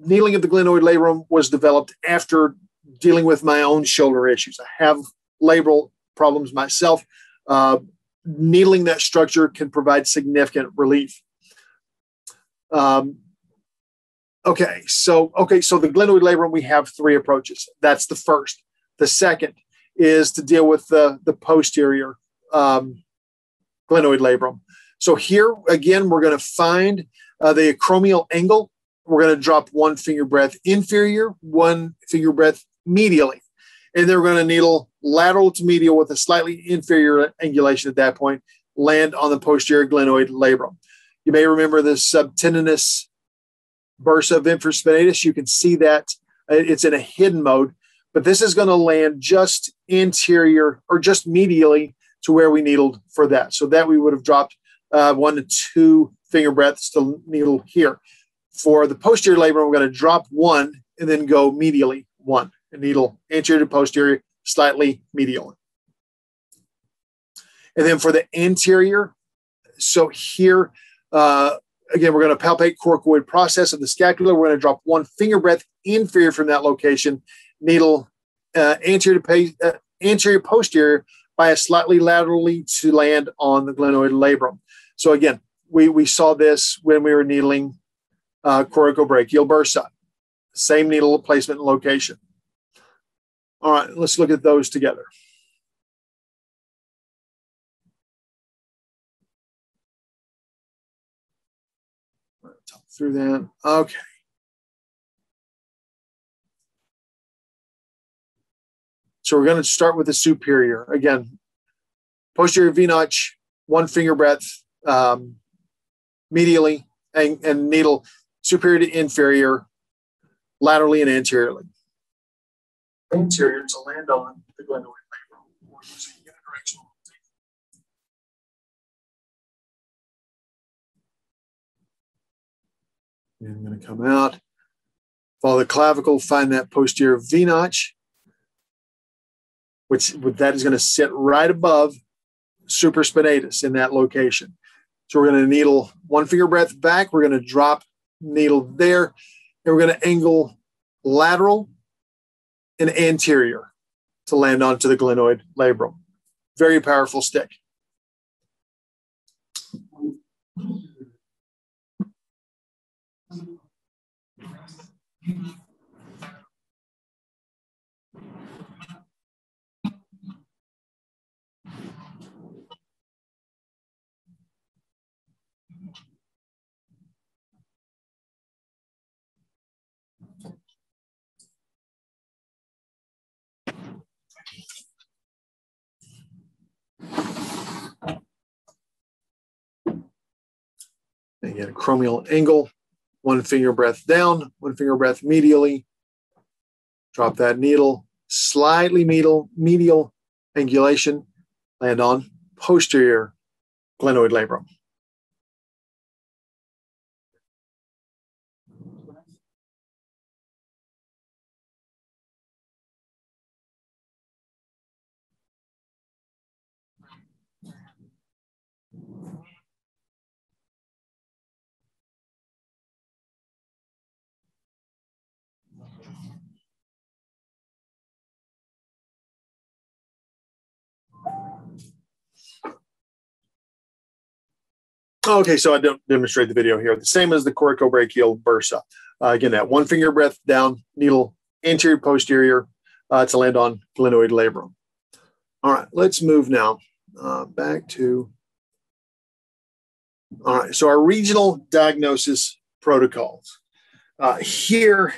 needling of the glenoid labrum was developed after dealing with my own shoulder issues. I have labral problems myself. Uh, needling that structure can provide significant relief. Um, okay, so okay, so the glenoid labrum we have three approaches. That's the first. The second is to deal with the the posterior um, glenoid labrum. So here again, we're going to find uh, the acromial angle. We're going to drop one finger breadth inferior, one finger breadth medially. And then we're going to needle lateral to medial with a slightly inferior angulation at that point, land on the posterior glenoid labrum. You may remember the subtendinous bursa of infraspinatus. You can see that uh, it's in a hidden mode, but this is going to land just anterior or just medially to where we needled for that. So that we would have dropped uh, one to two finger breadths to needle here. For the posterior labrum, we're going to drop one and then go medially one and needle anterior to posterior, slightly medial. And then for the anterior, so here, uh, again, we're going to palpate coracoid process of the scapula. We're going to drop one finger breadth inferior from that location, needle uh, anterior to uh, anterior posterior bias slightly laterally to land on the glenoid labrum. So again, we, we saw this when we were needling uh, coracobrachial bursa. Same needle placement and location. All right, let's look at those together. Talk through that. Okay. So we're going to start with the superior. Again, posterior V notch, one finger breadth, um, medially, and, and needle superior to inferior, laterally and anteriorly. Anterior to land on the glenoid labrum or unidirectional And I'm going to come out, follow the clavicle, find that posterior V notch, which that is going to sit right above supraspinatus in that location. So we're going to needle one finger breadth back. We're going to drop needle there, and we're going to angle lateral and anterior to land onto the glenoid labrum. Very powerful stick. Again, acromial angle, one finger breath down, one finger breath medially. Drop that needle, slightly medial, medial angulation, land on posterior glenoid labrum. Okay, so I don't demonstrate the video here. The same as the coracobrachial bursa. Uh, again, that one finger breath down, needle anterior, posterior uh, to land on glenoid labrum. All right, let's move now uh, back to. All right, so our regional diagnosis protocols. Uh, here,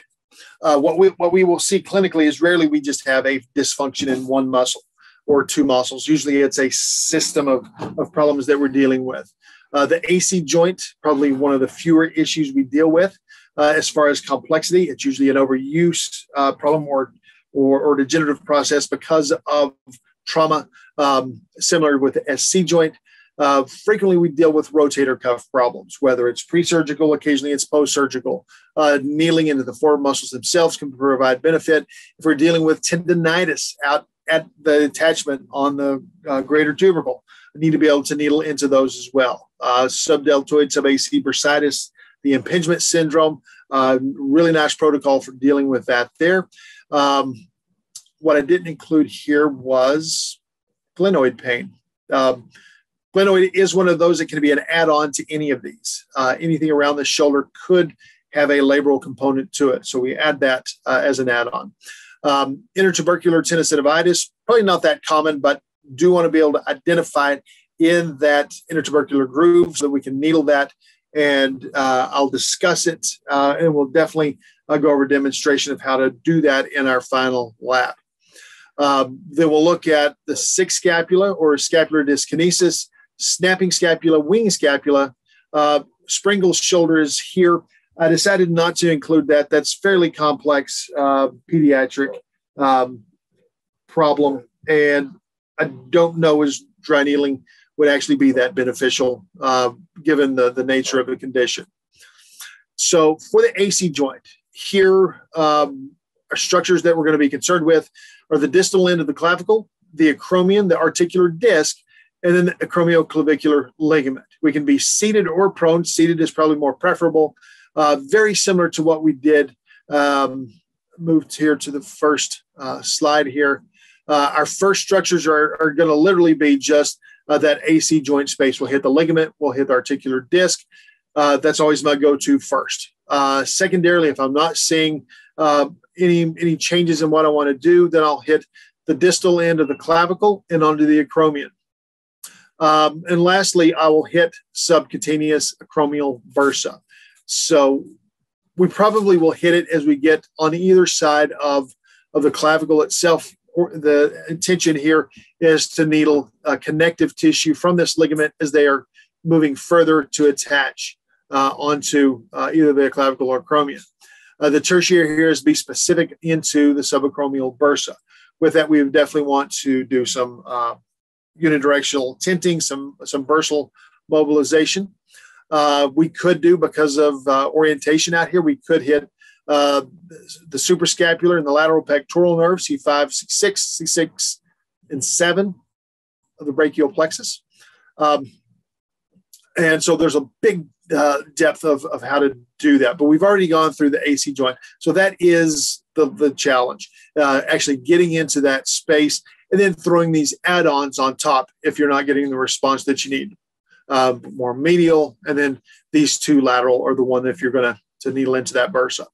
uh, what we what we will see clinically is rarely we just have a dysfunction in one muscle or two muscles. Usually, it's a system of of problems that we're dealing with. Uh, the AC joint, probably one of the fewer issues we deal with uh, as far as complexity. It's usually an overuse uh, problem or, or, or, degenerative process because of trauma, um, similar with the SC joint. Uh, frequently, we deal with rotator cuff problems, whether it's pre surgical, occasionally it's post surgical. Uh, needling into the forearm muscles themselves can provide benefit. If we're dealing with tendonitis out at the attachment on the uh, greater tubercle, need to be able to needle into those as well. Uh, subdeltoid subac bursitis, the impingement syndrome, uh, really nice protocol for dealing with that there. Um, what I didn't include here was glenoid pain. Um, glenoid is one of those that can be an add-on to any of these. Uh, anything around the shoulder could have a labral component to it. So we add that uh, as an add-on. Um, intertubercular tenosynovitis, probably not that common, but do want to be able to identify it in that intertubercular groove so that we can needle that. And uh, I'll discuss it, uh, and we'll definitely uh, go over a demonstration of how to do that in our final lab. Um, then we'll look at the sick scapula or scapular dyskinesis, snapping scapula, wing scapula, uh, Sprengel's shoulders here. I decided not to include that. That's fairly complex uh, pediatric um, problem, and I don't know as dry needling would actually be that beneficial uh, given the, the nature of the condition. So for the AC joint, here um, are structures that we're going to be concerned with are the distal end of the clavicle, the acromion, the articular disc, and then the acromioclavicular ligament. We can be seated or prone. Seated is probably more preferable. Uh, very similar to what we did. Um, moved here to the first uh, slide here. Uh, our first structures are, are going to literally be just uh, that AC joint space. We'll hit the ligament, we'll hit the articular disc. Uh, that's always my go-to first. Uh, secondarily, if I'm not seeing uh, any any changes in what I want to do, then I'll hit the distal end of the clavicle and onto the acromion. Um, and lastly, I will hit subcutaneous acromial bursa. So we probably will hit it as we get on either side of, of the clavicle itself. The intention here is to needle uh, connective tissue from this ligament as they are moving further to attach uh, onto uh, either the clavicle or acromion. Uh, the tertiary here is be specific into the subacromial bursa. With that, we definitely want to do some uh, unidirectional tenting, some some bursal mobilization. We could do because of orientation out here. We could hit uh, the suprascapular and the lateral pectoral nerve, C5, C6, C6, and 7 of the brachial plexus. Um, and so there's a big uh, depth of, of how to do that. But we've already gone through the AC joint. So that is the, the challenge, uh, actually getting into that space and then throwing these add-ons on top if you're not getting the response that you need. Uh, more medial, and then these two lateral are the one if you're going to to needle into that bursa.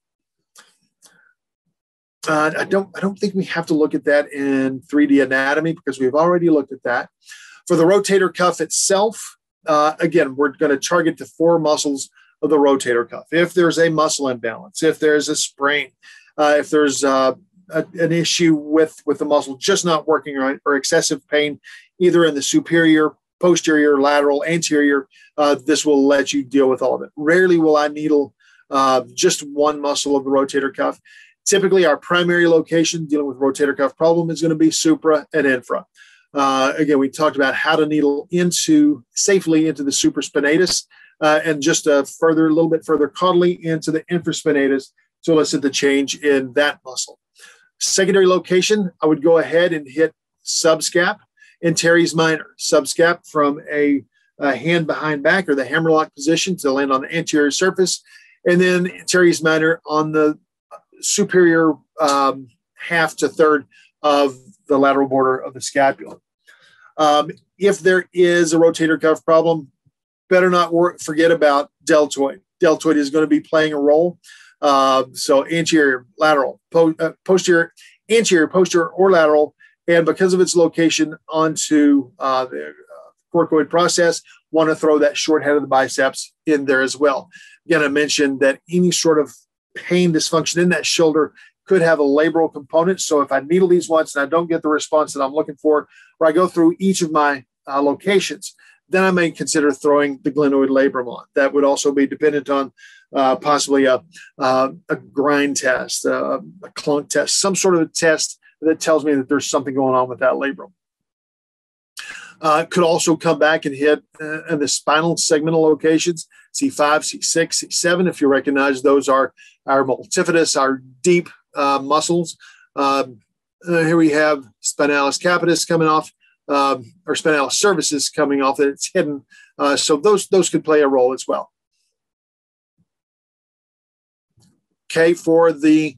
Uh, I don't I don't think we have to look at that in 3D anatomy because we've already looked at that. For the rotator cuff itself, uh, again, we're going to target the four muscles of the rotator cuff. If there's a muscle imbalance, if there's a sprain, uh, if there's uh, a, an issue with with the muscle just not working right or excessive pain either in the superior posterior lateral anterior uh, this will let you deal with all of it rarely will i needle uh, just one muscle of the rotator cuff typically our primary location dealing with rotator cuff problem is going to be supra and infra uh, again we talked about how to needle into safely into the supraspinatus uh, and just a further a little bit further caudally into the infraspinatus to elicit the change in that muscle Secondary location, I would go ahead and hit subscap and teres minor. Subscap from a, a, hand behind back or the hammerlock position to land on the anterior surface, and then teres minor on the superior um, half to third of the lateral border of the scapula. Um, if there is a rotator cuff problem, better not work, forget about deltoid. Deltoid is going to be playing a role. Uh, so anterior, lateral, po- uh, posterior, anterior, posterior, or lateral. And because of its location onto uh, the uh, coracoid process, want to throw that short head of the biceps in there as well. Again, I mentioned that any sort of pain dysfunction in that shoulder could have a labral component. So if I needle these once and I don't get the response that I'm looking for, or I go through each of my uh, locations, then I may consider throwing the glenoid labrum on. That would also be dependent on uh, possibly a, uh, a grind test, uh, a clunk test, some sort of a test that tells me that there's something going on with that labrum. Uh, could also come back and hit uh, in the spinal segmental locations, C5, C6, C7. If you recognize those are our multifidus, our deep uh, muscles. Um, here we have spinalis capitis coming off, um, or spinalis cervicis coming off, and it's hidden. so those those could play a role as well. okay, for the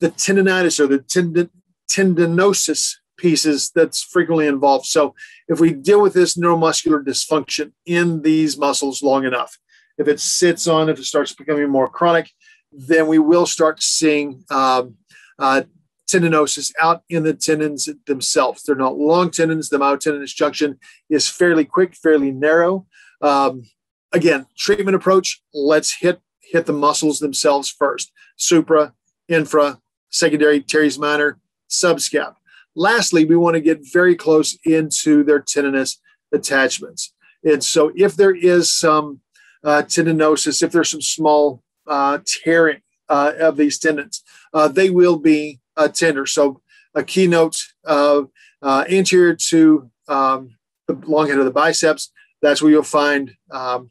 the tendonitis or the tendon, tendinosis pieces that's frequently involved. So if we deal with this neuromuscular dysfunction in these muscles long enough, if it sits on, if it starts becoming more chronic, then we will start seeing um, uh, tendinosis out in the tendons themselves. They're not long tendons. The myotendinous junction is fairly quick, fairly narrow. Um, again, treatment approach, let's hit hit the muscles themselves first. Supra, infra, secondary teres minor, subscap. Lastly, we want to get very close into their tendinous attachments. And so if there is some uh, tendinosis, if there's some small uh, tearing uh, of these tendons, uh, they will be uh, tender. So a keynote uh, anterior to um, the long head of the biceps, that's where you'll find um,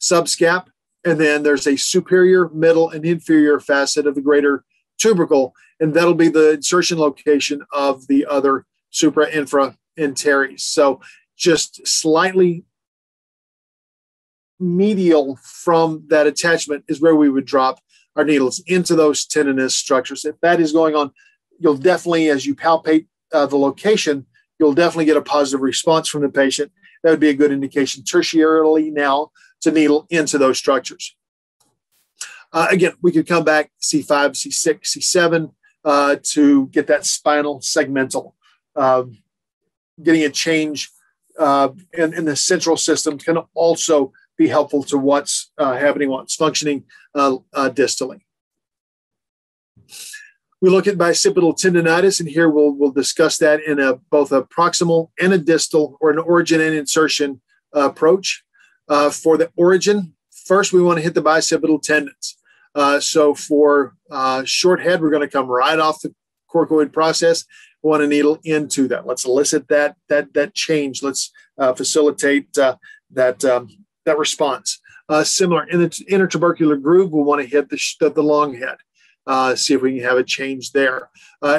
subscap. And then there's a superior, middle, and inferior facet of the greater tubercle, and that'll be the insertion location of the other supra, infra, and. So just slightly medial from that attachment is where we would drop our needles into those tendinous structures. If that is going on, you'll definitely, as you palpate uh, the location, you'll definitely get a positive response from the patient. That would be a good indication tertiarily now to needle into those structures. Uh, again, we could come back C5, C6, C7 uh, to get that spinal segmental. Um, getting a change uh, in, in, the central system can also be helpful to what's uh, happening, what's functioning uh, uh, distally. We look at bicipital tendonitis, and here we'll, we'll discuss that in a, both a proximal and a distal or an origin and insertion approach. for the origin, first we want to hit the bicipital tendons. Uh, so for uh, short head, we're going to come right off the coracoid process. We want to needle into that. Let's elicit that that that change. Let's uh, facilitate uh, that um, that response. Uh, similar in the intertubercular groove, we want to hit the, the, long head. Uh, see if we can have a change there.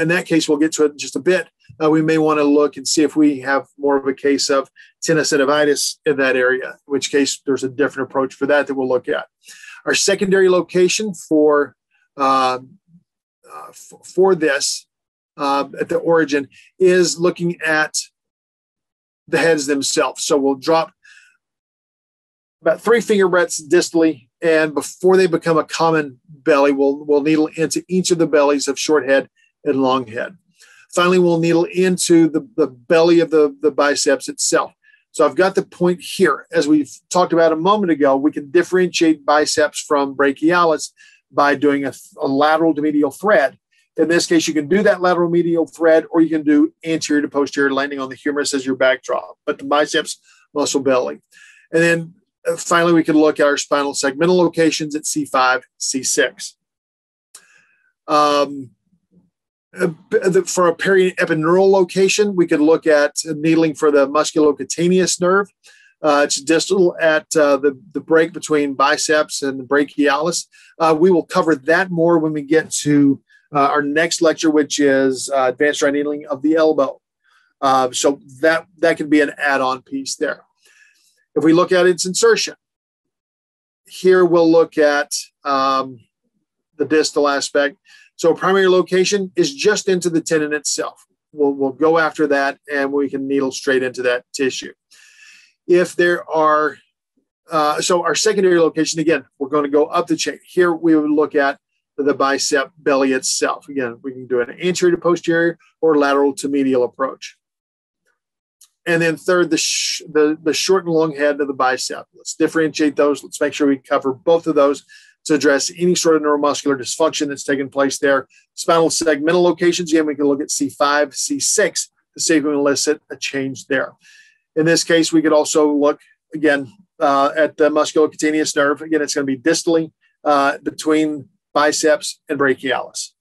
in that case, we'll get to it in just a bit. we may want to look and see if we have more of a case of tenosynovitis in that area, in which case there's a different approach for that that we'll look at. Our secondary location for uh, uh, for this uh, at the origin is looking at the heads themselves. So we'll drop about three finger breadths distally, and before they become a common belly, we'll, we'll needle into each of the bellies of short head and long head. Finally, we'll needle into the, the belly of the, the biceps itself. So I've got the point here. As we've talked about a moment ago, we can differentiate biceps from brachialis by doing a, a, lateral to medial thread. In this case, you can do that lateral medial thread, or you can do anterior to posterior, landing on the humerus as your backdrop, but the biceps muscle belly. And then finally, we can look at our spinal segmental locations at C5, C6. Um, uh, for a periepidural location, we could look at needling for the musculocutaneous nerve. Uh, it's distal at uh, the, the break between biceps and the brachialis. Uh, we will cover that more when we get to uh, our next lecture, which is uh, advanced dry needling of the elbow. so that, that can be an add-on piece there. If we look at its insertion, here we'll look at um, the distal aspect. So primary location is just into the tendon itself. We'll, we'll go after that and we can needle straight into that tissue. If there are, uh, so our secondary location, again, we're going to go up the chain. Here we would look at the bicep belly itself. Again, we can do an anterior to posterior or lateral to medial approach. And then third, the, sh- the, the short and long head of the bicep. Let's differentiate those. Let's make sure we cover both of those to address any sort of neuromuscular dysfunction that's taking place there. Spinal segmental locations, again, we can look at C5, C6 to see if we can elicit a change there. In this case, we could also look again uh, at the musculocutaneous nerve. Again, it's going to be distally uh, between biceps and brachialis.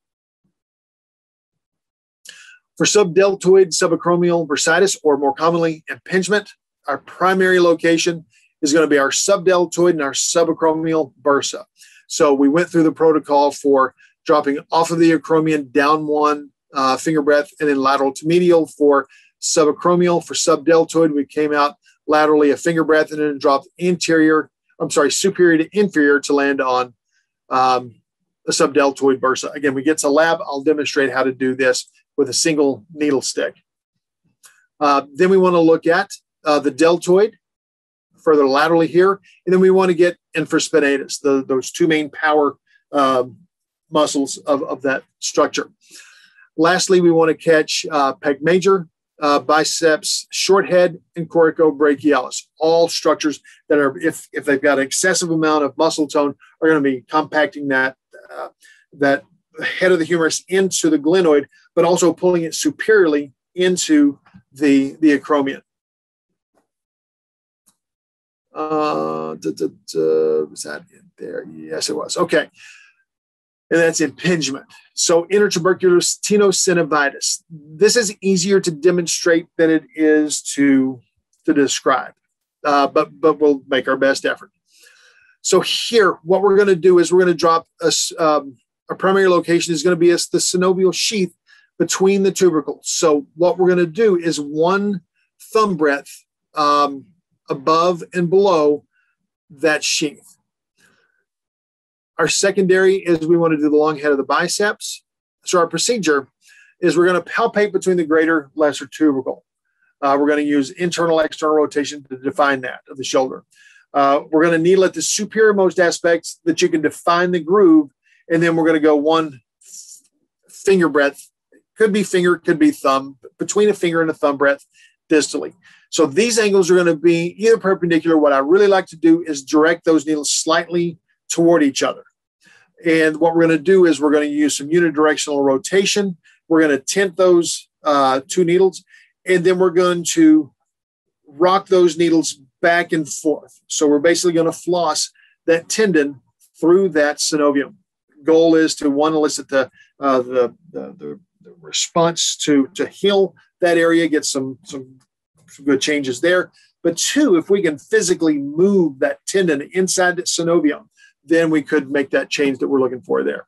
For subdeltoid subacromial bursitis, or more commonly impingement, our primary location is going to be our subdeltoid and our subacromial bursa. So we went through the protocol for dropping off of the acromion down one uh, finger breadth and then lateral to medial for subacromial. For subdeltoid, we came out laterally a finger breadth and then dropped anterior, I'm sorry, superior to inferior to land on um, the subdeltoid bursa. Again, we get to lab, I'll demonstrate how to do this with a single needle stick. Uh, then we want to look at uh, the deltoid further laterally here. And then we want to get infraspinatus, the, those two main power um, muscles of, of that structure. Lastly, we want to catch uh, pec major, uh, biceps, short head, and coracobrachialis. All structures that are, if if they've got an excessive amount of muscle tone, are going to be compacting that uh, that head of the humerus into the glenoid, but also pulling it superiorly into the the acromion. Uh, was that in there? Yes, it was. Okay. And that's impingement. So intertubercular tenosynovitis. This is easier to demonstrate than it is to, to describe, uh, but, but we'll make our best effort. So here, what we're going to do is we're going to drop a, um, a primary location is going to be a, the synovial sheath between the tubercles. So what we're going to do is one thumb breadth um, above and below that sheath. Our secondary is we want to do the long head of the biceps. So our procedure is we're going to palpate between the greater lesser tubercle. Uh, we're going to use internal external rotation to define that of the shoulder. Uh, we're going to needle at the superiormost aspects that you can define the groove, and then we're going to go one finger breadth. Could be finger, could be thumb, between a finger and a thumb breadth distally. So these angles are going to be either perpendicular. What I really like to do is direct those needles slightly toward each other. And what we're going to do is we're going to use some unidirectional rotation. We're going to tent those uh, two needles, and then we're going to rock those needles back and forth. So we're basically going to floss that tendon through that synovium. Goal is to one elicit the uh, the, the, the the response to to heal that area, get some some, some good changes there. But two, if we can physically move that tendon inside the synovium, then we could make that change that we're looking for there.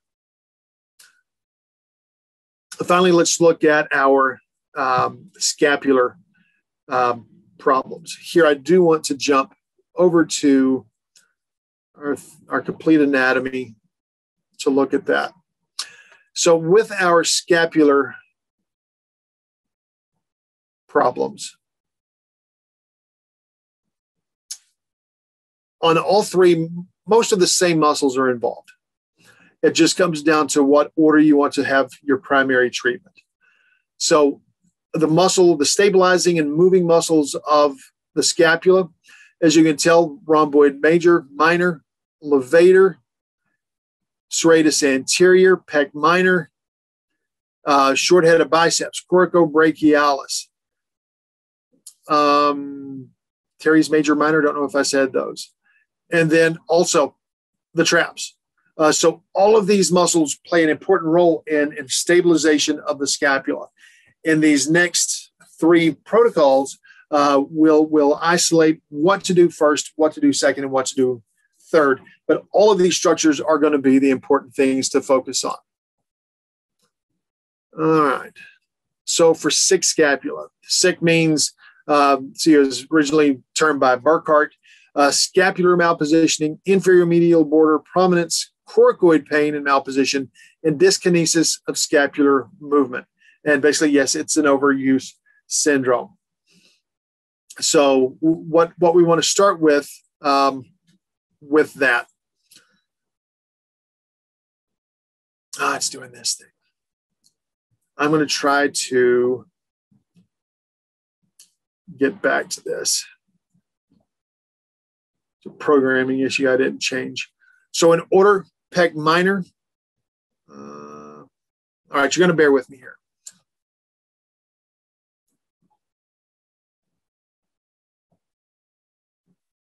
Finally, let's look at our um, scapular um, problems. Here, I do want to jump over to our, our complete anatomy to look at that. So, with our scapular problems, on all three, most of the same muscles are involved. It just comes down to what order you want to have your primary treatment. So, the muscle, the stabilizing and moving muscles of the scapula, as you can tell, rhomboid major, minor, levator, serratus anterior, pec minor, uh, short head of biceps, coracobrachialis, um, teres major minor. Don't know if I said those. And then also the traps. Uh, so all of these muscles play an important role in, in stabilization of the scapula. In these next three protocols, uh, we'll, we'll isolate what to do first, what to do second, and what to do third. But all of these structures are going to be the important things to focus on. All right. So for sick scapula, sick means, uh, see, it was originally termed by Burkhart, uh, scapular malpositioning, inferior medial border prominence, coracoid pain and malposition, and dyskinesis of scapular movement. And basically, yes, it's an overuse syndrome. So what, what we want to start with um, with that. Ah, it's doing this thing. I'm going to try to get back to this. It's a programming issue I didn't change. So in order, pec minor. Uh, all right, you're going to bear with me here.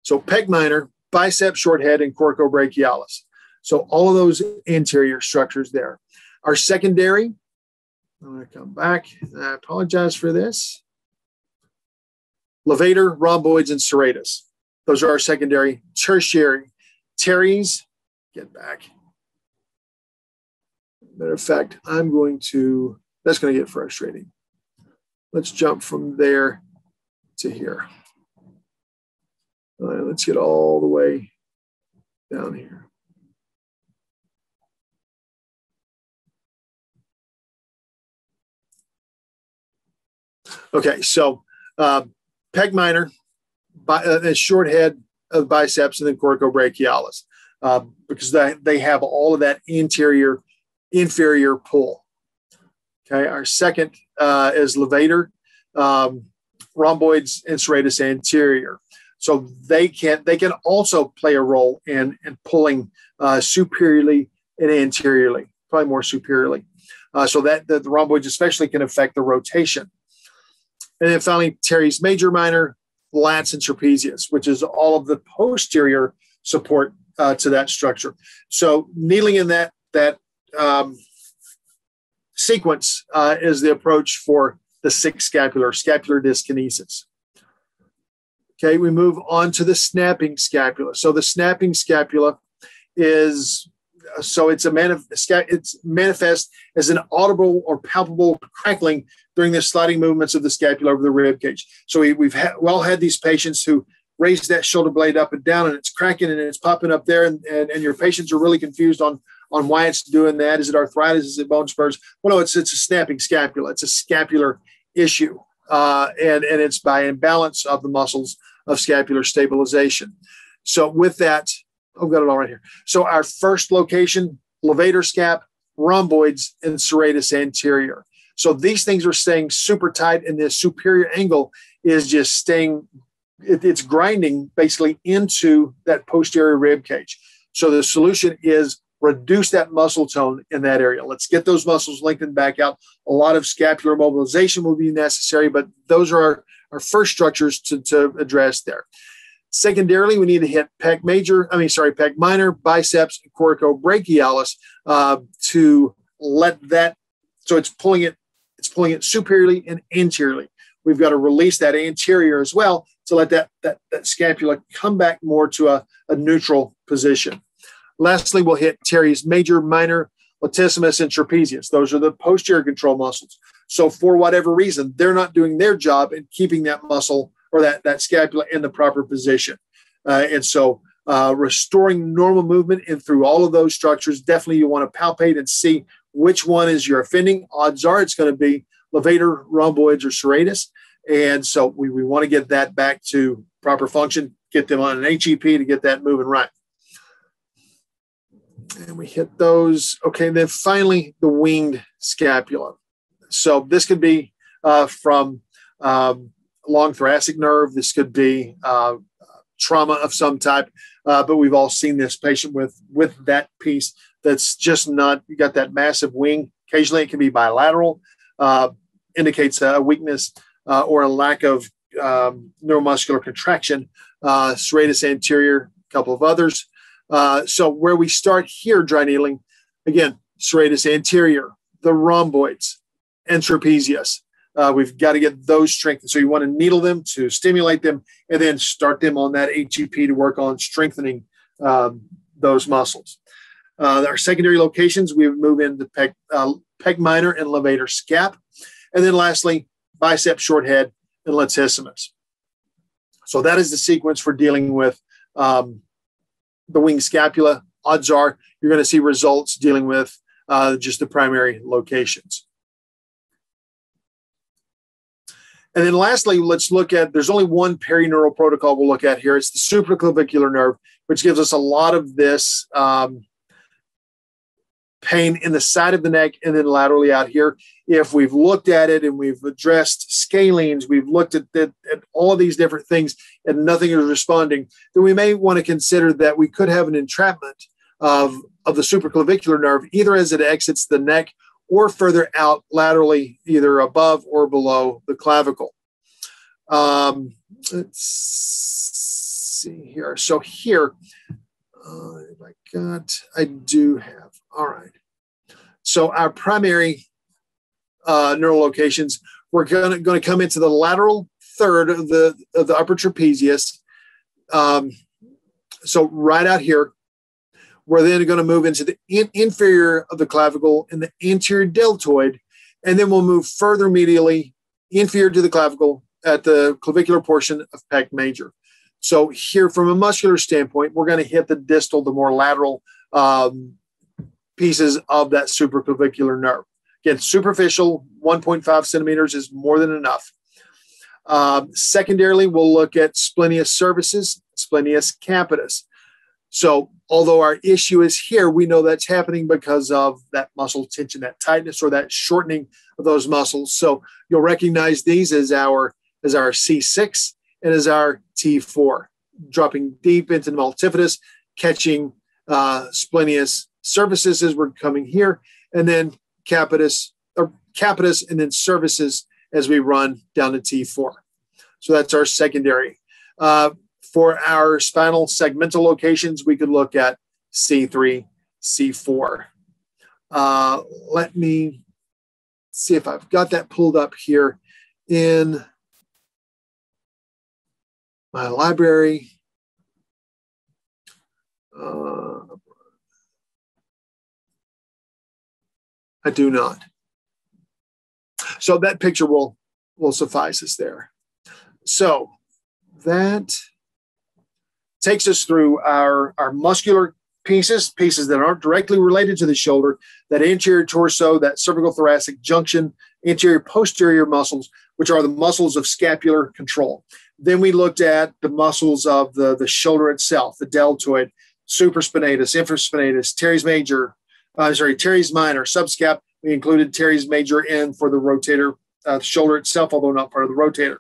So pec minor, bicep, short head, and coracobrachialis. So all of those anterior structures there. Our secondary, I'm going to come back. I apologize for this. Levator, rhomboids, and serratus. Those are our secondary. Tertiary, teres, get back. Matter of fact, I'm going to, that's going to get frustrating. Let's jump from there to here. All right, let's get all the way down here. Okay, so uh, pec minor, bi- uh, short head of biceps, and then coracobrachialis, uh, because they, they have all of that anterior, inferior pull. Okay, our second uh, is levator, um, rhomboids, and serratus anterior. So they can they can also play a role in in pulling uh, superiorly and anteriorly, probably more superiorly. Uh, so that the, rhomboids especially can affect the rotation. And then finally, teres major minor, lats, and trapezius, which is all of the posterior support uh, to that structure. So needling in that that um, sequence uh, is the approach for the sick scapular, scapular dyskinesis. Okay, we move on to the snapping scapula. So the snapping scapula is so it's a manif- it's manifest as an audible or palpable crackling during the sliding movements of the scapula over the rib cage. So we, have ha- well had these patients who raise that shoulder blade up and down and it's cracking and it's popping up there and, and, and your patients are really confused on on why it's doing that. Is it arthritis? Is it bone spurs? Well, no, it's it's a snapping scapula. It's a scapular issue, uh, and and it's by imbalance of the muscles of scapular stabilization. So with that, I've got it all right here. So our first location, levator scap, rhomboids, and serratus anterior. So these things are staying super tight, and this superior angle is just staying. It, it's grinding basically into that posterior rib cage. So the solution is reduce that muscle tone in that area. Let's get those muscles lengthened back out. A lot of scapular mobilization will be necessary, but those are our, our first structures to, to address there. Secondarily, we need to hit pec major, I mean, sorry, pec minor, biceps, coracobrachialis uh, to let that, so it's pulling it, it's pulling it superiorly and anteriorly. We've got to release that anterior as well to let that, that, that scapula come back more to a, a neutral position. Lastly, we'll hit teres major, minor, latissimus, and trapezius. Those are the posterior control muscles. So for whatever reason, they're not doing their job in keeping that muscle or that, that scapula in the proper position. Uh, and so uh, restoring normal movement and through all of those structures, definitely you want to palpate and see which one is your offending. Odds are it's going to be levator, rhomboids, or serratus. And so we, we want to get that back to proper function, get them on an HEP to get that moving right and we hit those. Okay, and then finally the winged scapula. So this could be uh, from um, long thoracic nerve. This could be uh, trauma of some type. Uh, but we've all seen this patient with with that piece that's just not you got that massive wing. Occasionally, it can be bilateral, uh, indicates a weakness uh, or a lack of um, neuromuscular contraction. Uh, serratus anterior, a couple of others. So where we start here, dry needling, again, serratus anterior, the rhomboids, and trapezius. Uh, we've got to get those strengthened. So you want to needle them to stimulate them and then start them on that HEP to work on strengthening um, those muscles. Uh, our secondary locations, we move into pec, uh, pec minor and levator scap. And then lastly, bicep short head and latissimus. So that is the sequence for dealing with um, the wing scapula, odds are you're going to see results dealing with uh, just the primary locations. And then lastly, let's look at, there's only one perineural protocol we'll look at here. It's the supraclavicular nerve, which gives us a lot of this um, pain in the side of the neck and then laterally out here. If we've looked at it and we've addressed scalenes, we've looked at, at, at all these different things and nothing is responding, then we may want to consider that we could have an entrapment of, of the supraclavicular nerve, either as it exits the neck or further out laterally, either above or below the clavicle. Um, let's see here. So here, uh, if I got, I do have all right. So our primary uh, neural locations, we're going to gonna come into the lateral third of the of the upper trapezius. Um, so right out here, we're then going to move into the in, inferior of the clavicle and the anterior deltoid, and then we'll move further medially inferior to the clavicle at the clavicular portion of pec major. So here, from a muscular standpoint, we're going to hit the distal, the more lateral um, pieces of that supraclavicular nerve. Again, superficial 1.5 centimeters is more than enough. Um, secondarily, we'll look at splenius cervicis, splenius capitis. So although our issue is here, we know that's happening because of that muscle tension, that tightness, or that shortening of those muscles. So you'll recognize these as our as our C6 and as our T4, dropping deep into the multifidus, catching uh, splenius cervicis as we're coming here, and then capitis or capitis, and then cervicis as we run down to T4. So that's our secondary. Uh, for our spinal segmental locations, we could look at C3, C4. Uh, let me see if I've got that pulled up here in my library. Uh, I do not. So that picture will will suffice us there. So that takes us through our, our muscular pieces, pieces that aren't directly related to the shoulder, that anterior torso, that cervical thoracic junction, anterior posterior muscles, which are the muscles of scapular control. Then we looked at the muscles of the, the shoulder itself, the deltoid, supraspinatus, infraspinatus, teres major, uh, sorry, teres minor, subscap. We included teres major in for the rotator uh, shoulder itself, although not part of the rotator.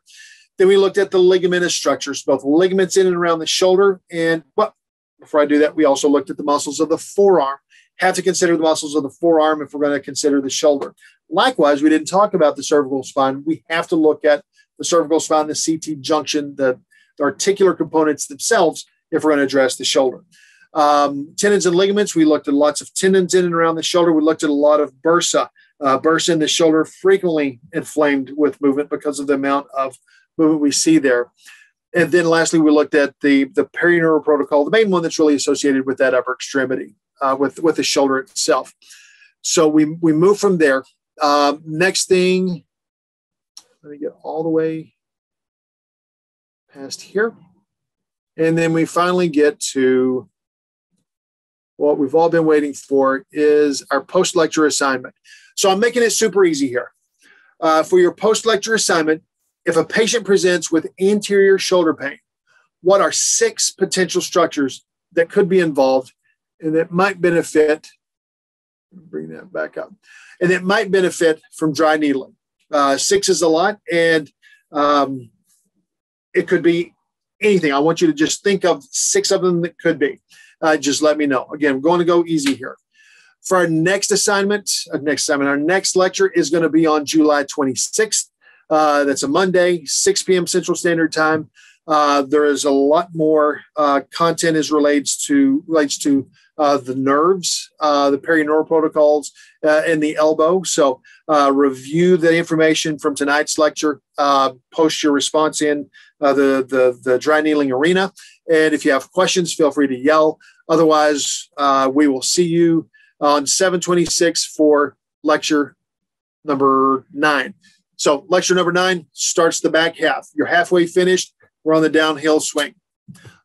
Then we looked at the ligamentous structures, both ligaments in and around the shoulder. And well, before I do that, we also looked at the muscles of the forearm. Have to consider the muscles of the forearm if we're going to consider the shoulder. Likewise, we didn't talk about the cervical spine. We have to look at the cervical spine, the CT junction, the, the articular components themselves if we're going to address the shoulder. Um, tendons and ligaments, we looked at lots of tendons in and around the shoulder. We looked at a lot of bursa. Uh, bursa in the shoulder frequently inflamed with movement because of the amount of movement we see there. And then lastly, we looked at the, the perineural protocol, the main one that's really associated with that upper extremity, uh, with, with the shoulder itself. So we, we move from there. Um, next thing, let me get all the way past here. And then we finally get to what we've all been waiting for is our post lecture assignment. So I'm making it super easy here. Uh, for your post lecture assignment, if a patient presents with anterior shoulder pain, what are six potential structures that could be involved and that might benefit? Bring that back up. And it might benefit from dry needling. Uh, six is a lot, and um, it could be anything. I want you to just think of six of them that could be. Uh, just let me know. Again, we're going to go easy here. For our next assignment, uh, next assignment, our next lecture is going to be on July 26th. Uh, that's a Monday, 6 p.m. Central Standard Time. Uh, there is a lot more uh, content as relates to relates to uh, the nerves, uh, the perineural protocols, uh, and the elbow. So review the information from tonight's lecture. post your response in the, the the dry needling arena, and if you have questions, feel free to yell. Otherwise, we will see you on 726 for lecture number nine. So lecture number nine starts the back half. You're halfway finished. We're on the downhill swing.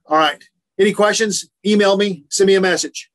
All right. Any questions? Email me, send me a message.